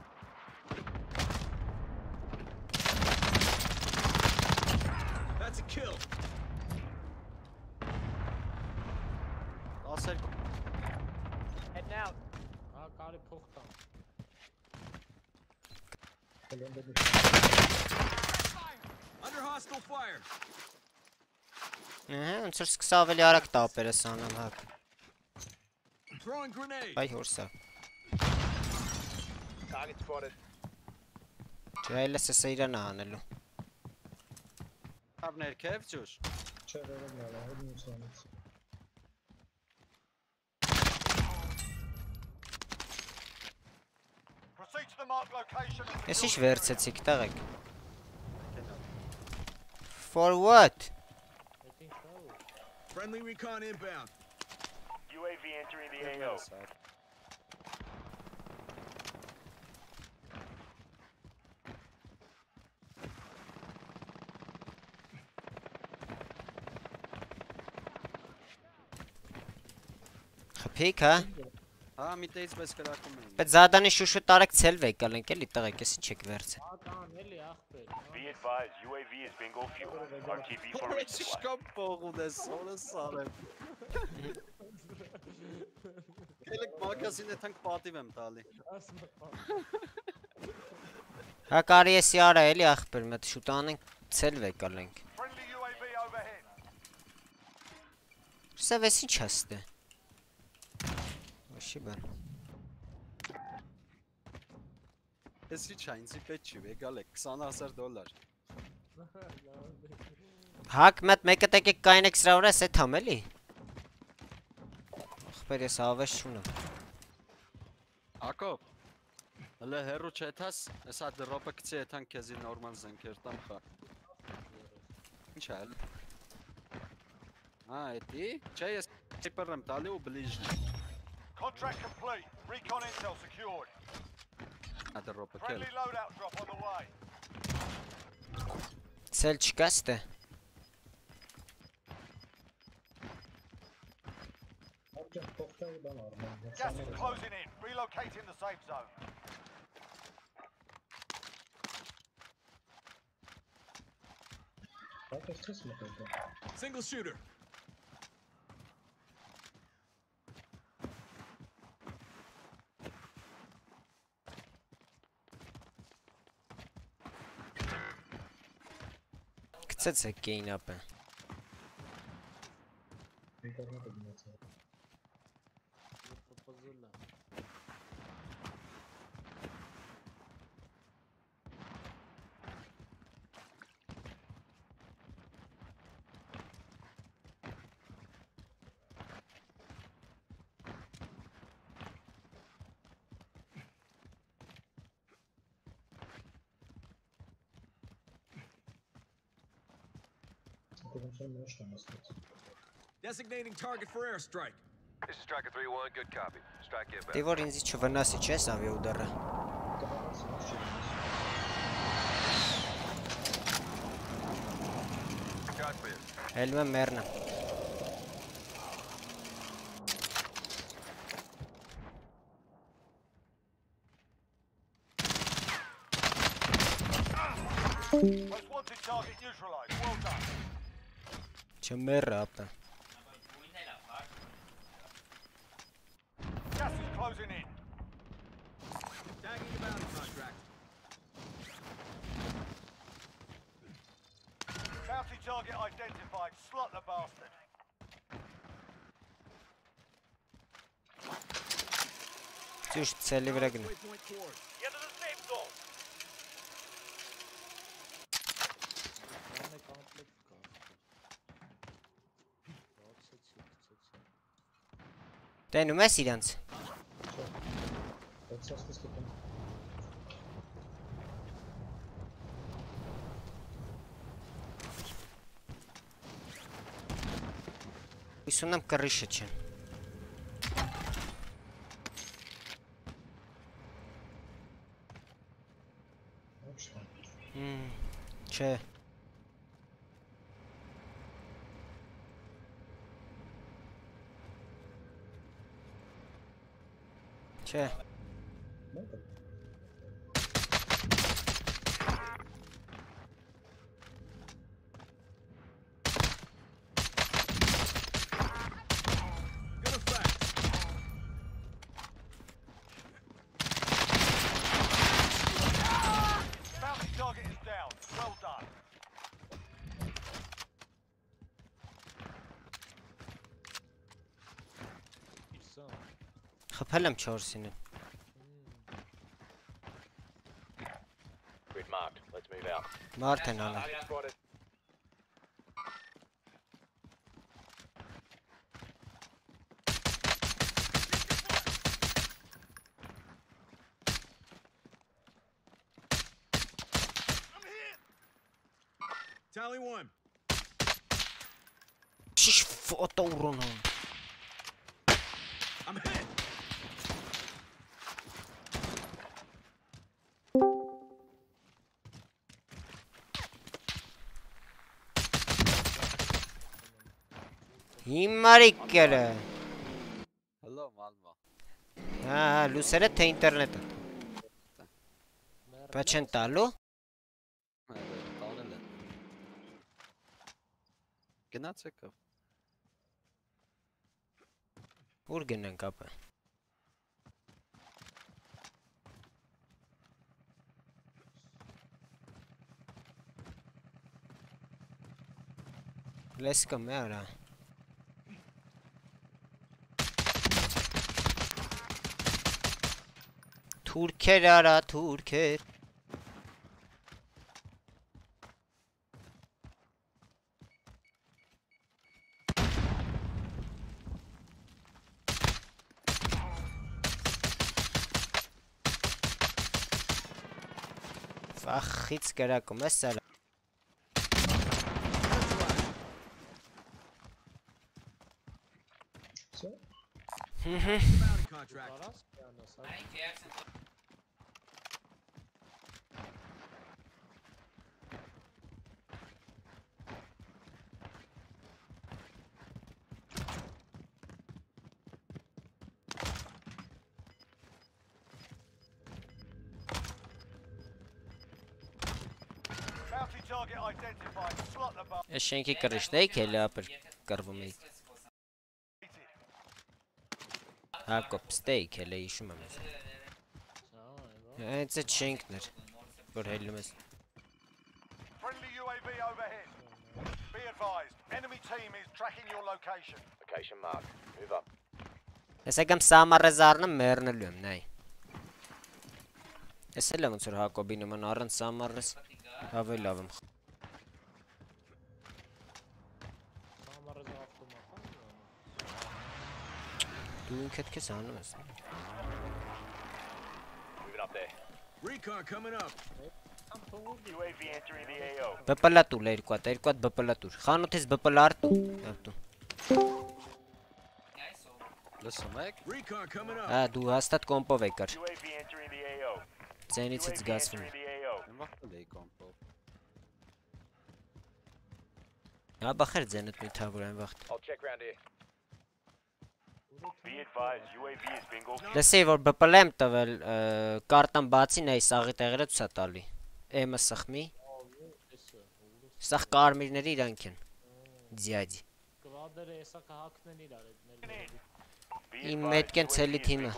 That's a kill. All set. Out. Հա կարի փող տամ։ Under hostile fire. Ահա, ոնց որ սկսա ավելի արագ տապերը սանալ հակ։ Throwing grenade. Բայ հորսա։ Target spotted. Ջայլը սա իրան անելու։Ավ ներքև ջուշ։ Չէ, վերև լավ, այդ մուսանից։ Proceed to the marked location. and Ես secure ինչ the area. վերցեցիք տղեկ։ For what? Այդ ինչ է ու։ Friendly recon inbound. UAV entering the AO. Խփիկ, հա։ միտեից պես կրակում են։ Բայց զադանի շուշու տարեք ցել վեկալ ենք էլի տղեկ, ես ինչ եք վերցել։ Հա կան էլի ախպեր։ հա։ Be advised, UAV is bingo fuel. RTV for Որը resupply. շկամ փողուն է, սորը սարեմ։ Գելեք մագազին է թանկ պատիվ եմ տալի։ Հա կարի էսի արա էլի ախպեր, մտ շուտ անենք ցել վեկալ ենք։ Friendly UAV overhead. Սա վես ինչ հաստե։ Ոչի բան։ Ես ի՞նչ է, ինձի պետք չի, եկալ է 20000 դոլար։ Հակ մտ մեկը տեկեք կայնեք սրա վրա, սեթ համ էլի։ Ախպեր ես ավես չունեմ։ Ակոբ։ Հələ հերո չեթաս, հեսա դրոպը գցի եթան քեզի նորմալ զենքեր տամ խա։ Ինչ է։ հələ։ Ա, էդի։ Չէ, ես տիպեր եմ տալի ու բլիժն։ Contract complete. Recon intel secured. Ա դրոպը քել։ Friendly loadout drop on the way. Ցել չկա ստե։ Արդյոք փոխտայի բան արման։ Gas is closing in. Relocating the safe zone. Բայց ես չես մտել դա։ Single shooter. Գցեց է գեյնապը։ Ինտերնետը գնացել։ Պոզուլա։ Ոնց որ ոչ համաստած։ Designating target for airstrike. This is Striker 3-1, good copy. Strike inbound. Դե որ ինձ չվնասի չես ավի ուդերը։ Կհանաս ոչ չի։ Copy. Հելմը մեռնա։ Most wanted target neutralized. Well done. Չմեռա ապա։ Gas is closing in. Need a bounty contract. Bounty target identified. Slot the bastard. Ճիշտ ցելի վրա գնա։ Waypoint forward. Get to the safe zone. Անը կոմպլեկտ կա։ Բացեցի, գցեցի։ Տենում ես իրանց։ Բայց ասես կտեմ։ Հույս ունեմ կռիշը خفلم چهار سینه مارتن حالا Tally one. Şiş foto urunun. Հիմարիկ կերը։ Հլո, մալմա։ Հա, լուսերը թե ինտերնետը։ Բա չեն տալու։ Տանել են։ Գնացեք ավ։ Ուր գնանք ապա։ Let's come, yeah. Թուրքեր արա, թուրքեր։ Վախից կրակում ես սարա։ Սա Bounty contract. Կարաս կյանաս, հա։ Bounty target identified. Slot the bastard. Այս շենքի կրիշն էիք էլի ապր կռվում էիք։ Հակոբ ստեյք էլի հիշում եմ ես։ Հա, այո։ Հենց այդ շենքն էր, որ հելնում ես։ Friendly UAV overhead. Be advised. Enemy team is tracking your location. Location marked. Move up. Ես եկամ սամարեզարնը մեռնելու եմ, նայ։ Ես էլ եմ ոնց որ Հակոբի նման առանց սամարես ավելի լավ եմ։ Դու ինքդ քեզ անում ես։. Recon coming up. UAV entering the AO. ԲՊԼ տուր երկու հատ, երկու հատ ԲՊԼ տուր։ Խանութից ԲՊԼ արտու։ Արտու։ Լսում եք։. Հա, դու հաստատ կոմպով the AO. Ձենիցից. Իմ վախտել էի կոմպով։ Հա, բախեր ձենդ մի թավոր այն վաղտ։ I'll check round here. Be advised, UAV is bingo. Լսեի որ ԲՊԼ եմ տվել, կարտան բացի նայ սաղի տեղերը է տալի։ Էմը սխմի։ Սաղ կարմիրները իրանք են։ Ձյադի։ Կվադերը էսա կհակնեն իրար այդներ։ Be Իմ UAV ցելի is թիմը։.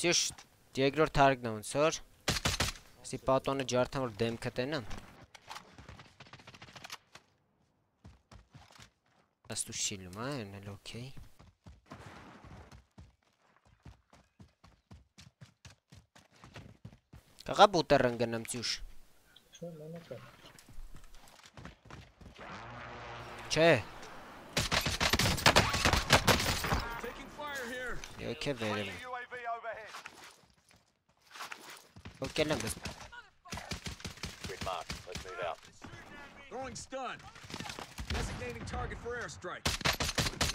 Ծյուշ երկրորդ հարգն է ոնց որ։ Սի պատոնը ջարդան որ դեմքը տենամ։ Աստու շիլում, հա, են էլ օքեյ։ Կաղա բուտերն գնամ ծյուշ։ Չէ, մենակ է։ Չէ, Taking fire here. եկե վերեմ։ UAV overhead. Ոկել եմ դες։ Grid mark. Let's move out. Throwing stun. Designating target for airstrike.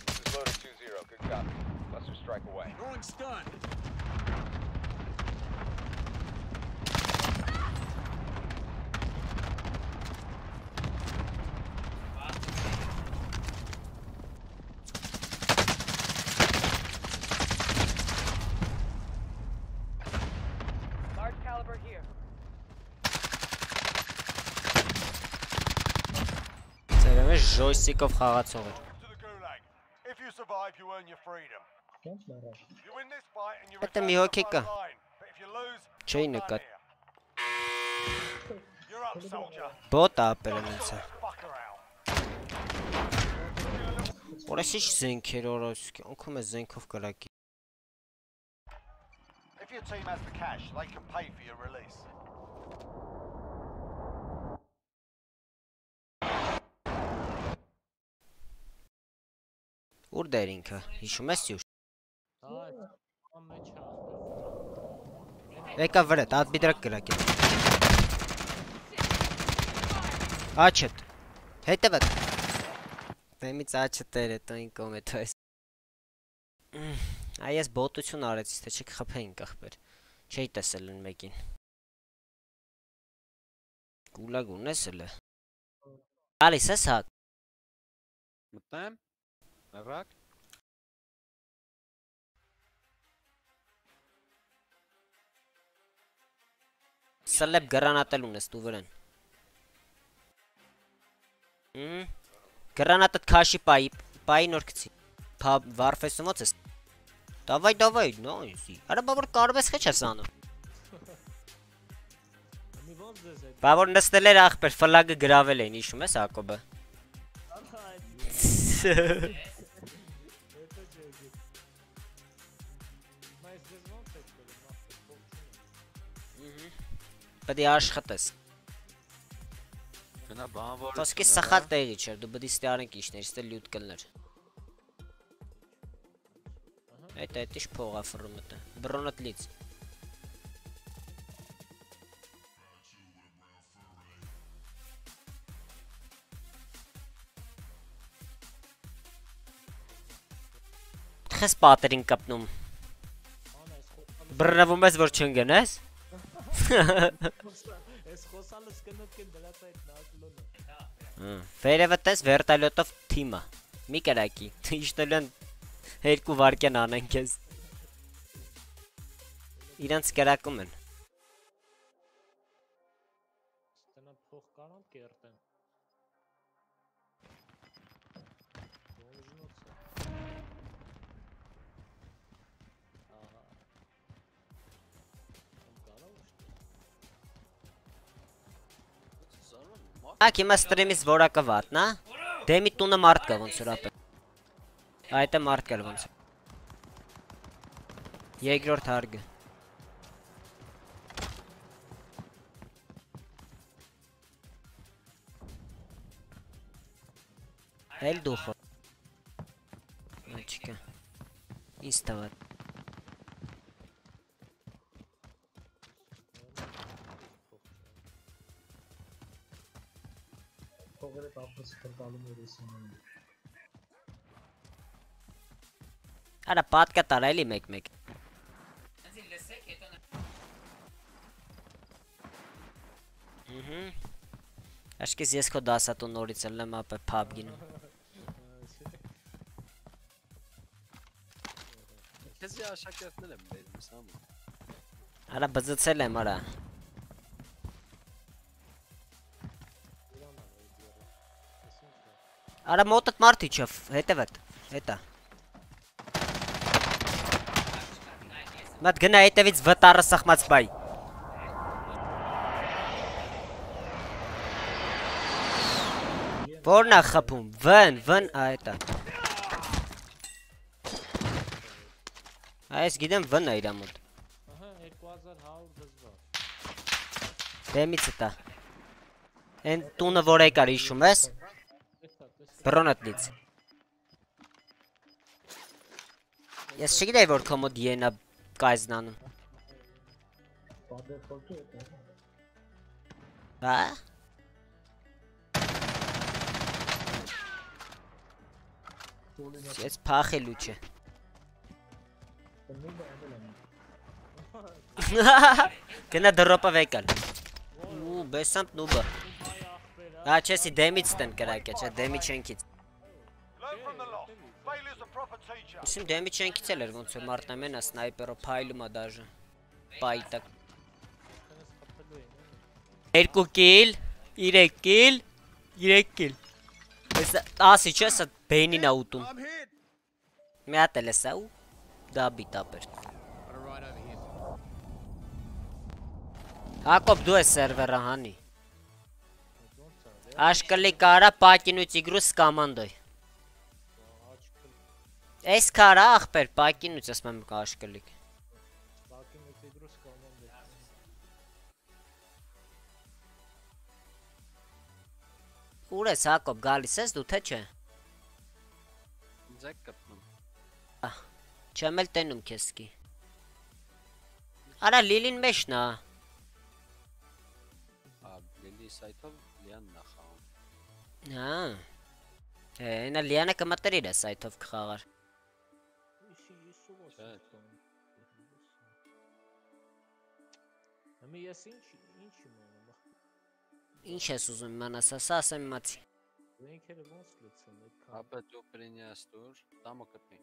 This is loader 2-0. Good copy. Cluster strike away. Throwing stun. Line. But if you lose, Չէի you're done նկատ։ here. You're up, soldier. Բոտ ապեր են ինձ։ Fucker out. Որես ինչ զենքեր օրոս, կյանքում է զենքով կրակի։ If your team has the cash, they can pay for your release. Ուր դեր ինքը։ Հիշում ես հա։ Եկա վրա, դատ բիդրակ կրակի։ Աչետ։ Հետևդ։ Դեմից աչը տեր է տոին կոմետոյս։ Այ ես բոտություն արեցի, թե չեք խփեին կախբեր։ Չէի տեսել են մեկին։ Գուլագ ունես էլը։ Ալիս ես հա։ Մտնեմ։ Նռակ Սլեփ գրանատել ունես դու վրան։ Հմ։ Գրանատը քաշի պայի, պայի նոր գցի։ Փա վարֆեսում ո՞ց ես։ Դավայ, դավայ, նայսի։ Արա բավոր կարվես քեչ ես անում։ Բավոր նստել էր ախպեր, ֆլագը գրավել էին, հիշում ես Հակոբը։ [LAUGHS] Պետք է աշխատես։ Գնա բանվոր։ Ոսկի սխալ տեղի չէր, դու պետք է ստիարենք իշներ, ստե լյուտ կլներ։ Այդ այդ իշ փողա ֆռում մտը։ Բրոնատ լից։ Խես պատերին կապնում։ Բռնվում ես որ չընկնես։ այս խոսալը սկնոտ կեն դրած այդ նակլոնը։ Վերևը տես վերտալյոտով թիմը։ Մի կրակի։ Իշտել են երկու վարկյան անեն քեզ։ Իրանց կրակում են։ Ակ հիմա ստրիմից որակը վատնա։ Դեմի տունը մարդ կա ոնց որ ապը։ Այդ է մարդ կա ոնց։ Երկրորդ հարգը։ Էլ դուխո։ Մաչիկա։ Ինձ տվա։ Փողերը տափս խրտալում էր եսիմում։ Արա պատկա տարա էլի մեկ-մեկ։ Ահա։ Աշկես ես քո դասատու նորից ելնեմ ապե փաբ գինում։ Քեզի աշակերտներ եմ բերում, սամ։ Արա բզծել եմ, արա։ Արա մոտդ մարդ իջավ, հետևդ։ Հետա։ Մատ գնա հետևից վտարը սխմած բայ։ Որն է խփում։ Վ-ն, վ-ն, այդա։ Այս գիտեմ վ-ն է իր մոտ։ Ահա 2100 դզվա։ Դեմից է տա։ Են տունը որ եկար հիշում ես։ տեսա։ Բրոնատնից։ Ես չգիտեի որ քո մոտ յենա կայզնանում։ Բադեֆոլտը է։ Հա։ Ես փախելու չէ։ Գնա դրոպը վեկալ։ Ու բեսամp նուբը։ Ա չեսի դեմից տեն կրակե, չէ, դեմի չենքից։. Ուսում դեմի չենքից էլ էր ոնց որ մարտամենա սնայպերով փայլում է խփելու են։ 2 կիլ, 3 կիլ, 3 կիլ։ Էսա ասի չէ, սա բեյնին ա ուտում։. Մի հատ էլ է սա ու դա բիտապեր։. Հակոբ դու ես սերվերը հանի։ Աշկլի կարա պակինուց իգրուս կամանդոյ։ Էս կարա ախպեր պակինուց ասում եմ աշկլիկ։ Բակի մեջ դրոս կոմանդը։ Ուր ես Հակոբ գալիս ես դու թե չէ։ եք կպնում։ Չեմ էլ տենում քեզ սկի։ Արա լիլին մեջն է։ Ա լելի սայթով Հա։ Էնա լիանը կմտրի է սայթով կխաղար։ Համի ես ինչ ինչ իմանամ։ Ինչ ես ուզում իմանաս, ասա ասեմ իմացի։ Զենքերը ոնց լցեն այդքան։ Ապա դու պրինյաստուր, տամո կպի։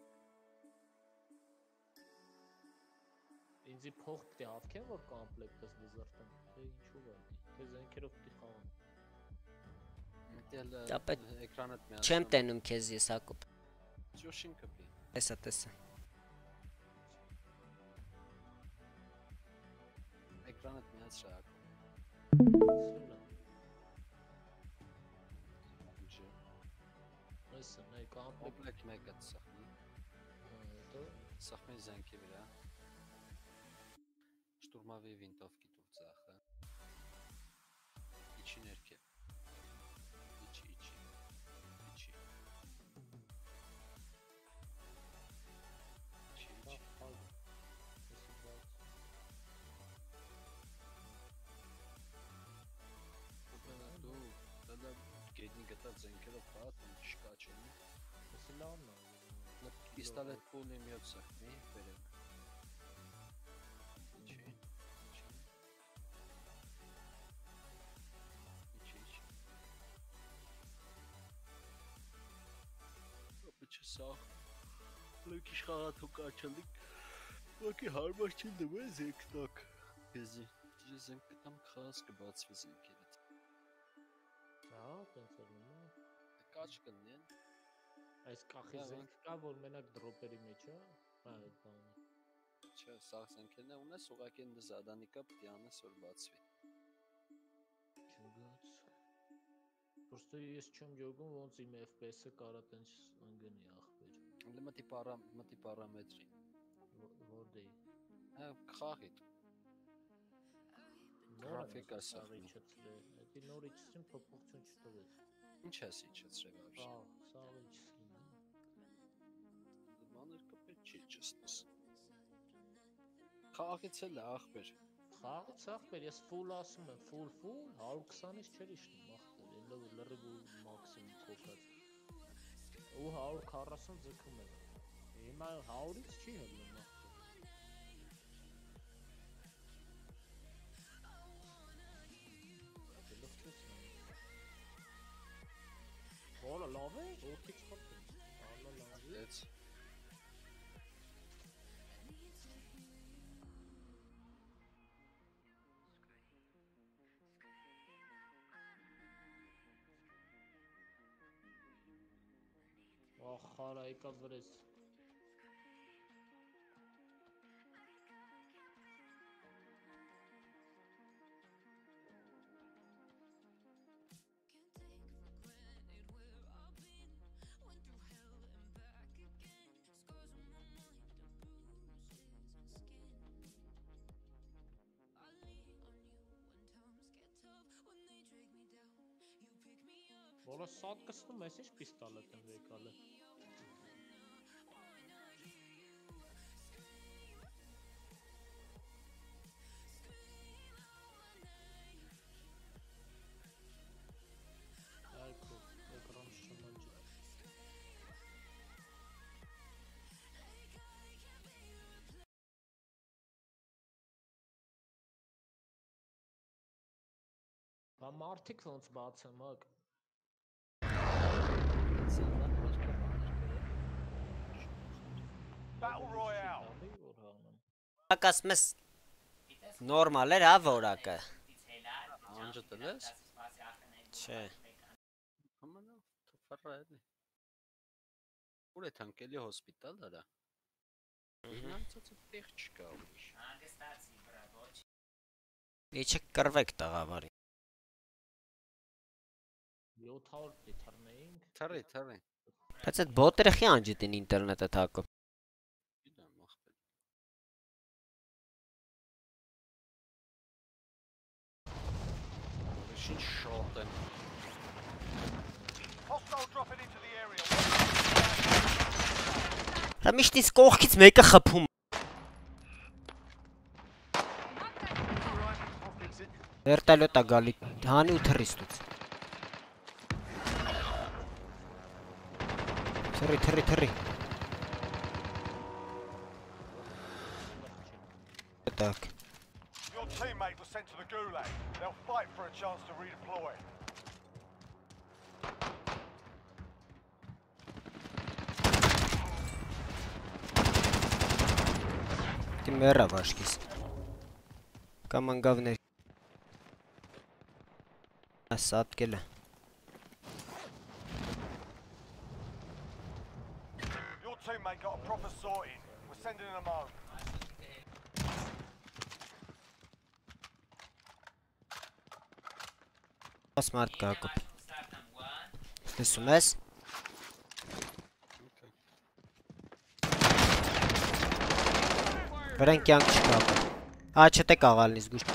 Ինձի փող պիտի հավքեն որ կոմպլեկտս դեզերտեմ։ Թե ինչու է։ Թե զենքերով պիտի պետ- էկրանդ միացնում։ Չեմ տենում քեզ ես Հակոբ։ Ճոշին կպի։ Տեսա, տեսա։ Էկրանդ միացրա։ Ինչի։ Այսը կոմպլեկտ Կոմպլեկտ մեկը ծխնի։ դո Սախմի զենքի վրա։ Շտուրմավի վինտովքի դա ձենքերով պարատում չկա չեն։ Եսի լավն է։ Պիստոլետ կուլի միոցը, մի բերեք։ Ինչի՞։ չսա լույք իշխաղաթուկ աչելիկ ոքի հարմար չի դվել զեկնակ եզի ես եմ կտամ խաս կբացվի զենքերից դա տենց որ Կաչ կլինեն։ Այս կախի զենք կա, որ մենակ դրոպերի մեջ է։ Հա, այդ բանը։ Չէ, սաղ զենքերն է ունես, ուղղակի ընդ զադանի կապ դիանես որ բացվի։ Չգաց։ Պրոստը ես չեմ յոգում ոնց իմ FPS-ը կարա տենց ընկնի ախպեր։ Դե մտի պարա մտի պարամետրի։ Որդեի։ Հա խաղի։ Գրաֆիկա սաղի սախնի դե նորիչին փոփոխություն չտվեց։ Ինչ ես իջեցրել բավարշ։ Ահա, սա իջեցին։ Մանր կպետ չի ճստես։ Խաղից էլ ախպեր։ Խաղից ախպեր, ես ֆուլ ասում եմ, ֆուլ ֆուլ 120-ից չէր իշնում ախպեր, ելով լրիվ մաքսիմում կոկած։ Ու 140 ձգում եմ։ Հիմա 100-ից չի հնում լավ է, օթիք խփում։ Ալա լավ է։ Դեց։ Ախ, Որը սատ կսնում ես, ինչ պիստոլետ եմ եկալը։ Այքո, էկրան շնանջի։ Բա մարդիկ ոնց բացեմ, հակ։ Battle Royale. Դալի որ հաղնեմ։ Ակ ասում ես նորմալ էր հա որակը։ Անջը դրես։ Չէ։ Համանա թփառա էլի։ Ուր է թանկելի հոսպիտալ դարա։ Ինանցածը տեղ չկա ուրիշ։ Իչը կրվեք տղավարի։ 700 լիտրնեինք։ Թռի, թռի։ Բայց այդ բոտերը խի անջիտին ինտերնետը թակը։ fucking shot them. და მიშტის კოხკიც მეკახა ფუმ. ვერტალიოტა გალი დანი უთრისტუც თრი თრი თრი так. Your teammate was sent to the gulag. They'll fight for a chance to redeploy. Ты мэра башкис. Камангавны. Асап келе. Your teammate got a proper sorting. We're sending them home. Ոս մարդ կա Հակոբ։ Լսում ես։ Վրան կյանք չկա Հակոբ։ Ա, չտե կաղալն ես գուշ։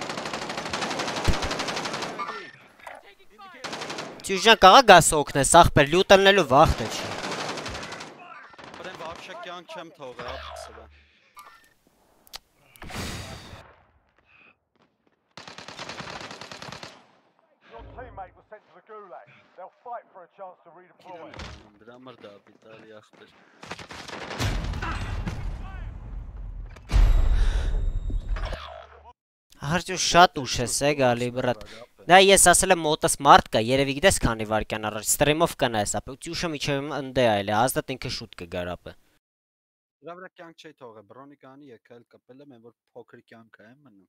Սյուժան կաղա գաս օգնես, ախպեր լյուտ ելնելու վաղտ է չի։ Բրեն վարշակ կյանք չեմ թողել, ապսվել։ Հարջու շատ ուշ ես է գալի բրատ։ Դա ես ասել եմ մոտս մարդ կա, երևի գիտես քանի վարկյան առաջ ստրիմով կանայես, ապա ծյուշը միջև ընդե այլ է, հաստատ ինքը շուտ կգար ապա։ Դրա վրա կյանք չի թողել, բրոնիկանի եկել կպել եմ, որ փոքր կյանք է մնում։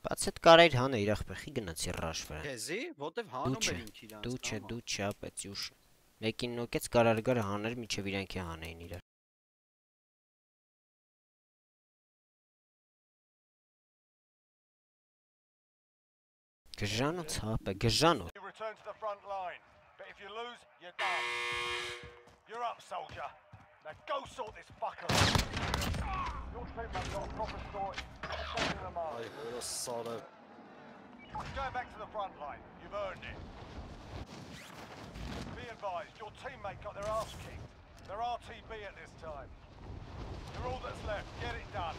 Բաց այդ կարայր հանը իր ախպեխի գնացի ռաշ վրա։ Քեզի, որտեվ հանում էր ինք իրանց։ դու չէ, դու չէ, ապա ծյուշ։ Մեկին նոկեց կարար գար հաներ միջև իրանքի հանեին իրար։ Gajano Tapa, Gajano. You return to the front line, but if you lose, you're done. You're up, soldier. Now go sort this fucker. Your team have got a proper story. They're taking you're solid. Go back to the front line. You've earned it. Be advised, your teammate got their ass kicked. They're RTB at this time. You're all that's left. Get it done.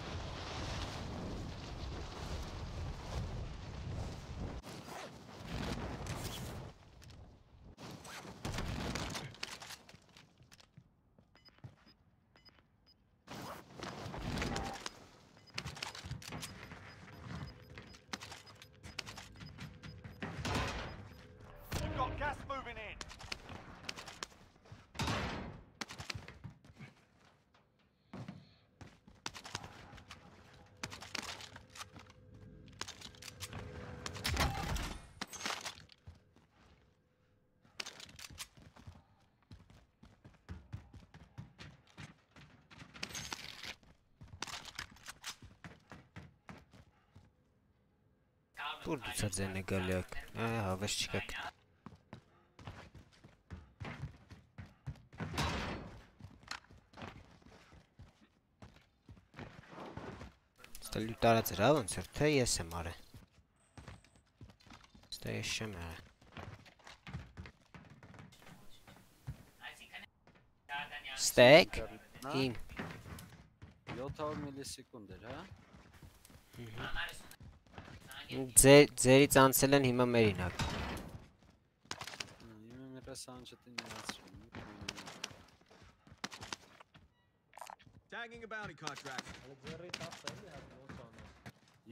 Producerlerine geliyor. Ee, havuç çıkak. Stali utara zralon, sir, te jesem, are. Te jesem, are. Stek? In. Yota milisekundir, ha? Ձեր ձերից անցել են հիմա մերինակ։ Իմը մեր սանջետին միացրին։ Tagging a bounty contract. Հələ ձեռի տախ էլի հա ոնց անես։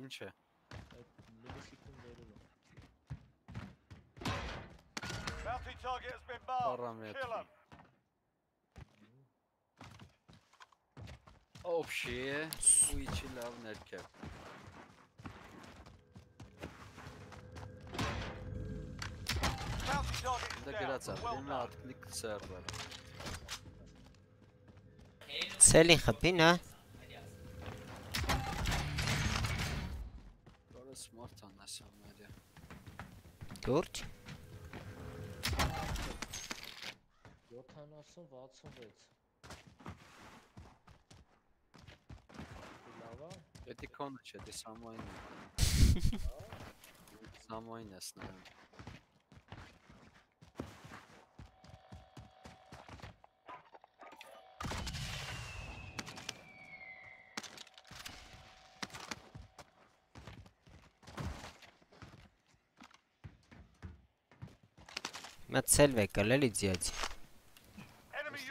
Ինչ է։ Այդ միլիսեկունդերում։ Bounty target has been marked. Parametri. Kill 'em. Общее, ու իջի լավ Է, իմը done. ատկլիկ սերվեր։ Ցելին խփին, հա։ Որը smart անես ամերիա։ Դուրջ։ 70-66։ Լավա։ Դա կոնը չէ, դա սամոյնն է։ [LAUGHS] Սամոյնն ես նայում։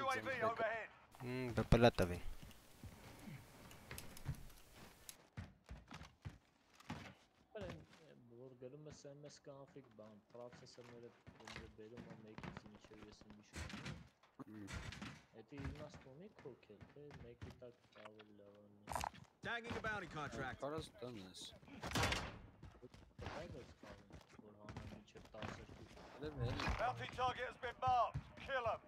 UAV overhead. Մմ, բպլատավին։ Բերեն որ գնում ես MS config բան, processor-ները ոնց բերում ա մեկից ինչեւ ես իմիշում։ Էդի իմաստ ունի քոքել, թե մեկի տակ ավելի լավ անի։ Tagging a bounty contract. Կարաս տնես։ Բայց խաղում, որ 12 Լավ էլի։ Bounty target has been marked. Kill him.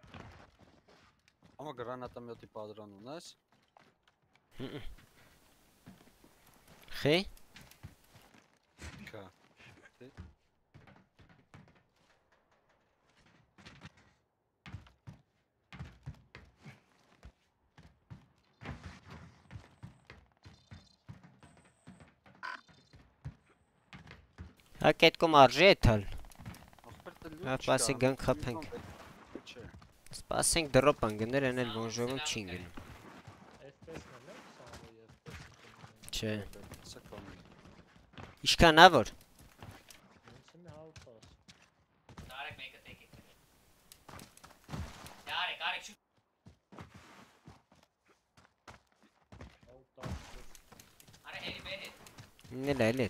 Ama granata mı atıp aldıran onlar? G? K. هكا تكون ارجيت هل Լույս պասի չկա, գանք խփենք։ Սպասենք դրոպ ան գներ են էլ բոնժովում չի գնում։ Չէ։ Իշքան ա որ։ Ոնց եմ 110։ Տարեք մեկը տեկեք։ Տարեք, արեք շուտ։ 110։ Արա հերի բերի։ Նելա էլի։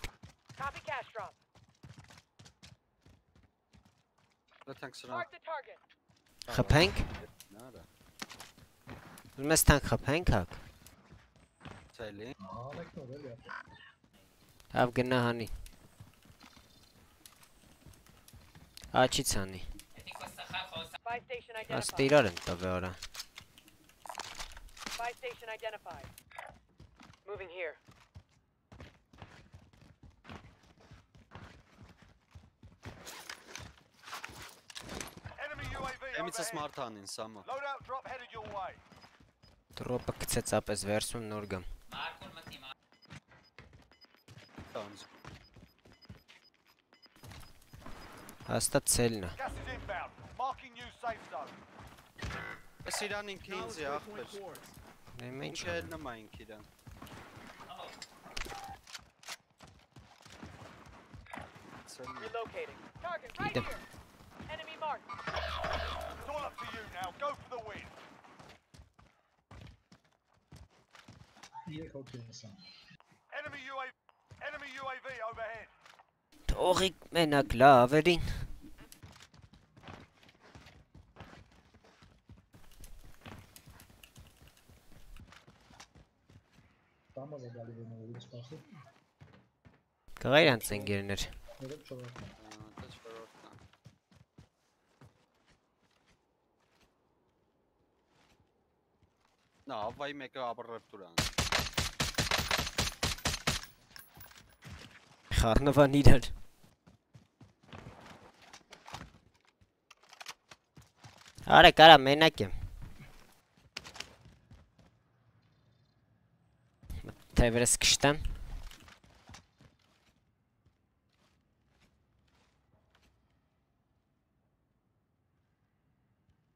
Copy cash drop. Դա թանք սրան։ Mark the target. Խփենք։ Նարա։ Ուզում ես տանք խփենք հակ։ Ցելի։ Անեք նոր էլի։ Հավ գնա հանի։ Աչից հանի։ Buy station Աստը identified. իրար են տվե արա։ Buy station identified. Moving here. Enemy UAV Headed your way. Դրոպը գցեց ապես վերսում նոր գամ։ Տանց։ Հաստատ ցելն է։. Էս իրան ինքը ինձ է ախպեր։ 4.4. Դե ինչ էլ նմա ինք իրան։ Relocating. Target right here. Now. Go for the win. Երեք հոգի նսան։ Enemy UAV. Enemy UAV overhead. Թողիկ մենակ լավերին։ Տամազը գալի වෙնով սպասի։ Կղայր հանց ընկերներ։ Երեք չորրորդ։ Դա չորրորդն է։ Ավայի մեկը ապրեպտուրան։ Խառնվան իրար։ Արա կարա մենակ եմ։ Թեվրես կշտեմ։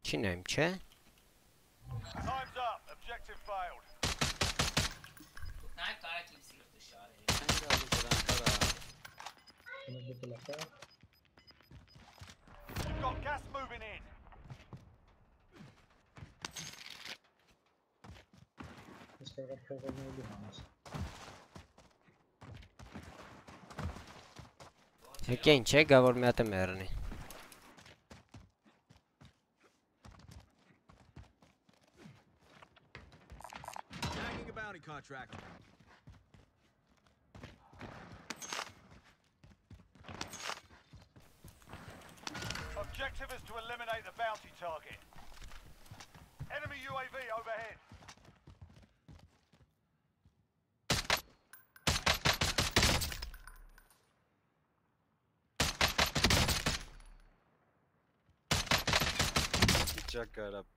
Չի նայում, չէ։ եկել է կա։ You've got gas moving in. Ես կարա փողերնելու համաս։ Եկեն չէ, գա որ մի հատ է մեռնի։ Tagging a bounty contract. Objective is to eliminate the bounty target. Enemy UAV overhead.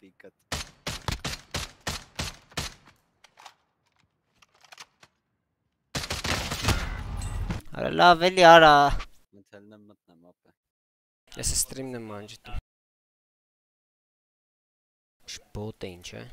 Ճակարա պիկատ։ Արա լավ էլի արա։ Մթելնեմ մտնեմ ապե։ Ես ստրիմն եմ անջտում։ Շպոտ է ինչ է։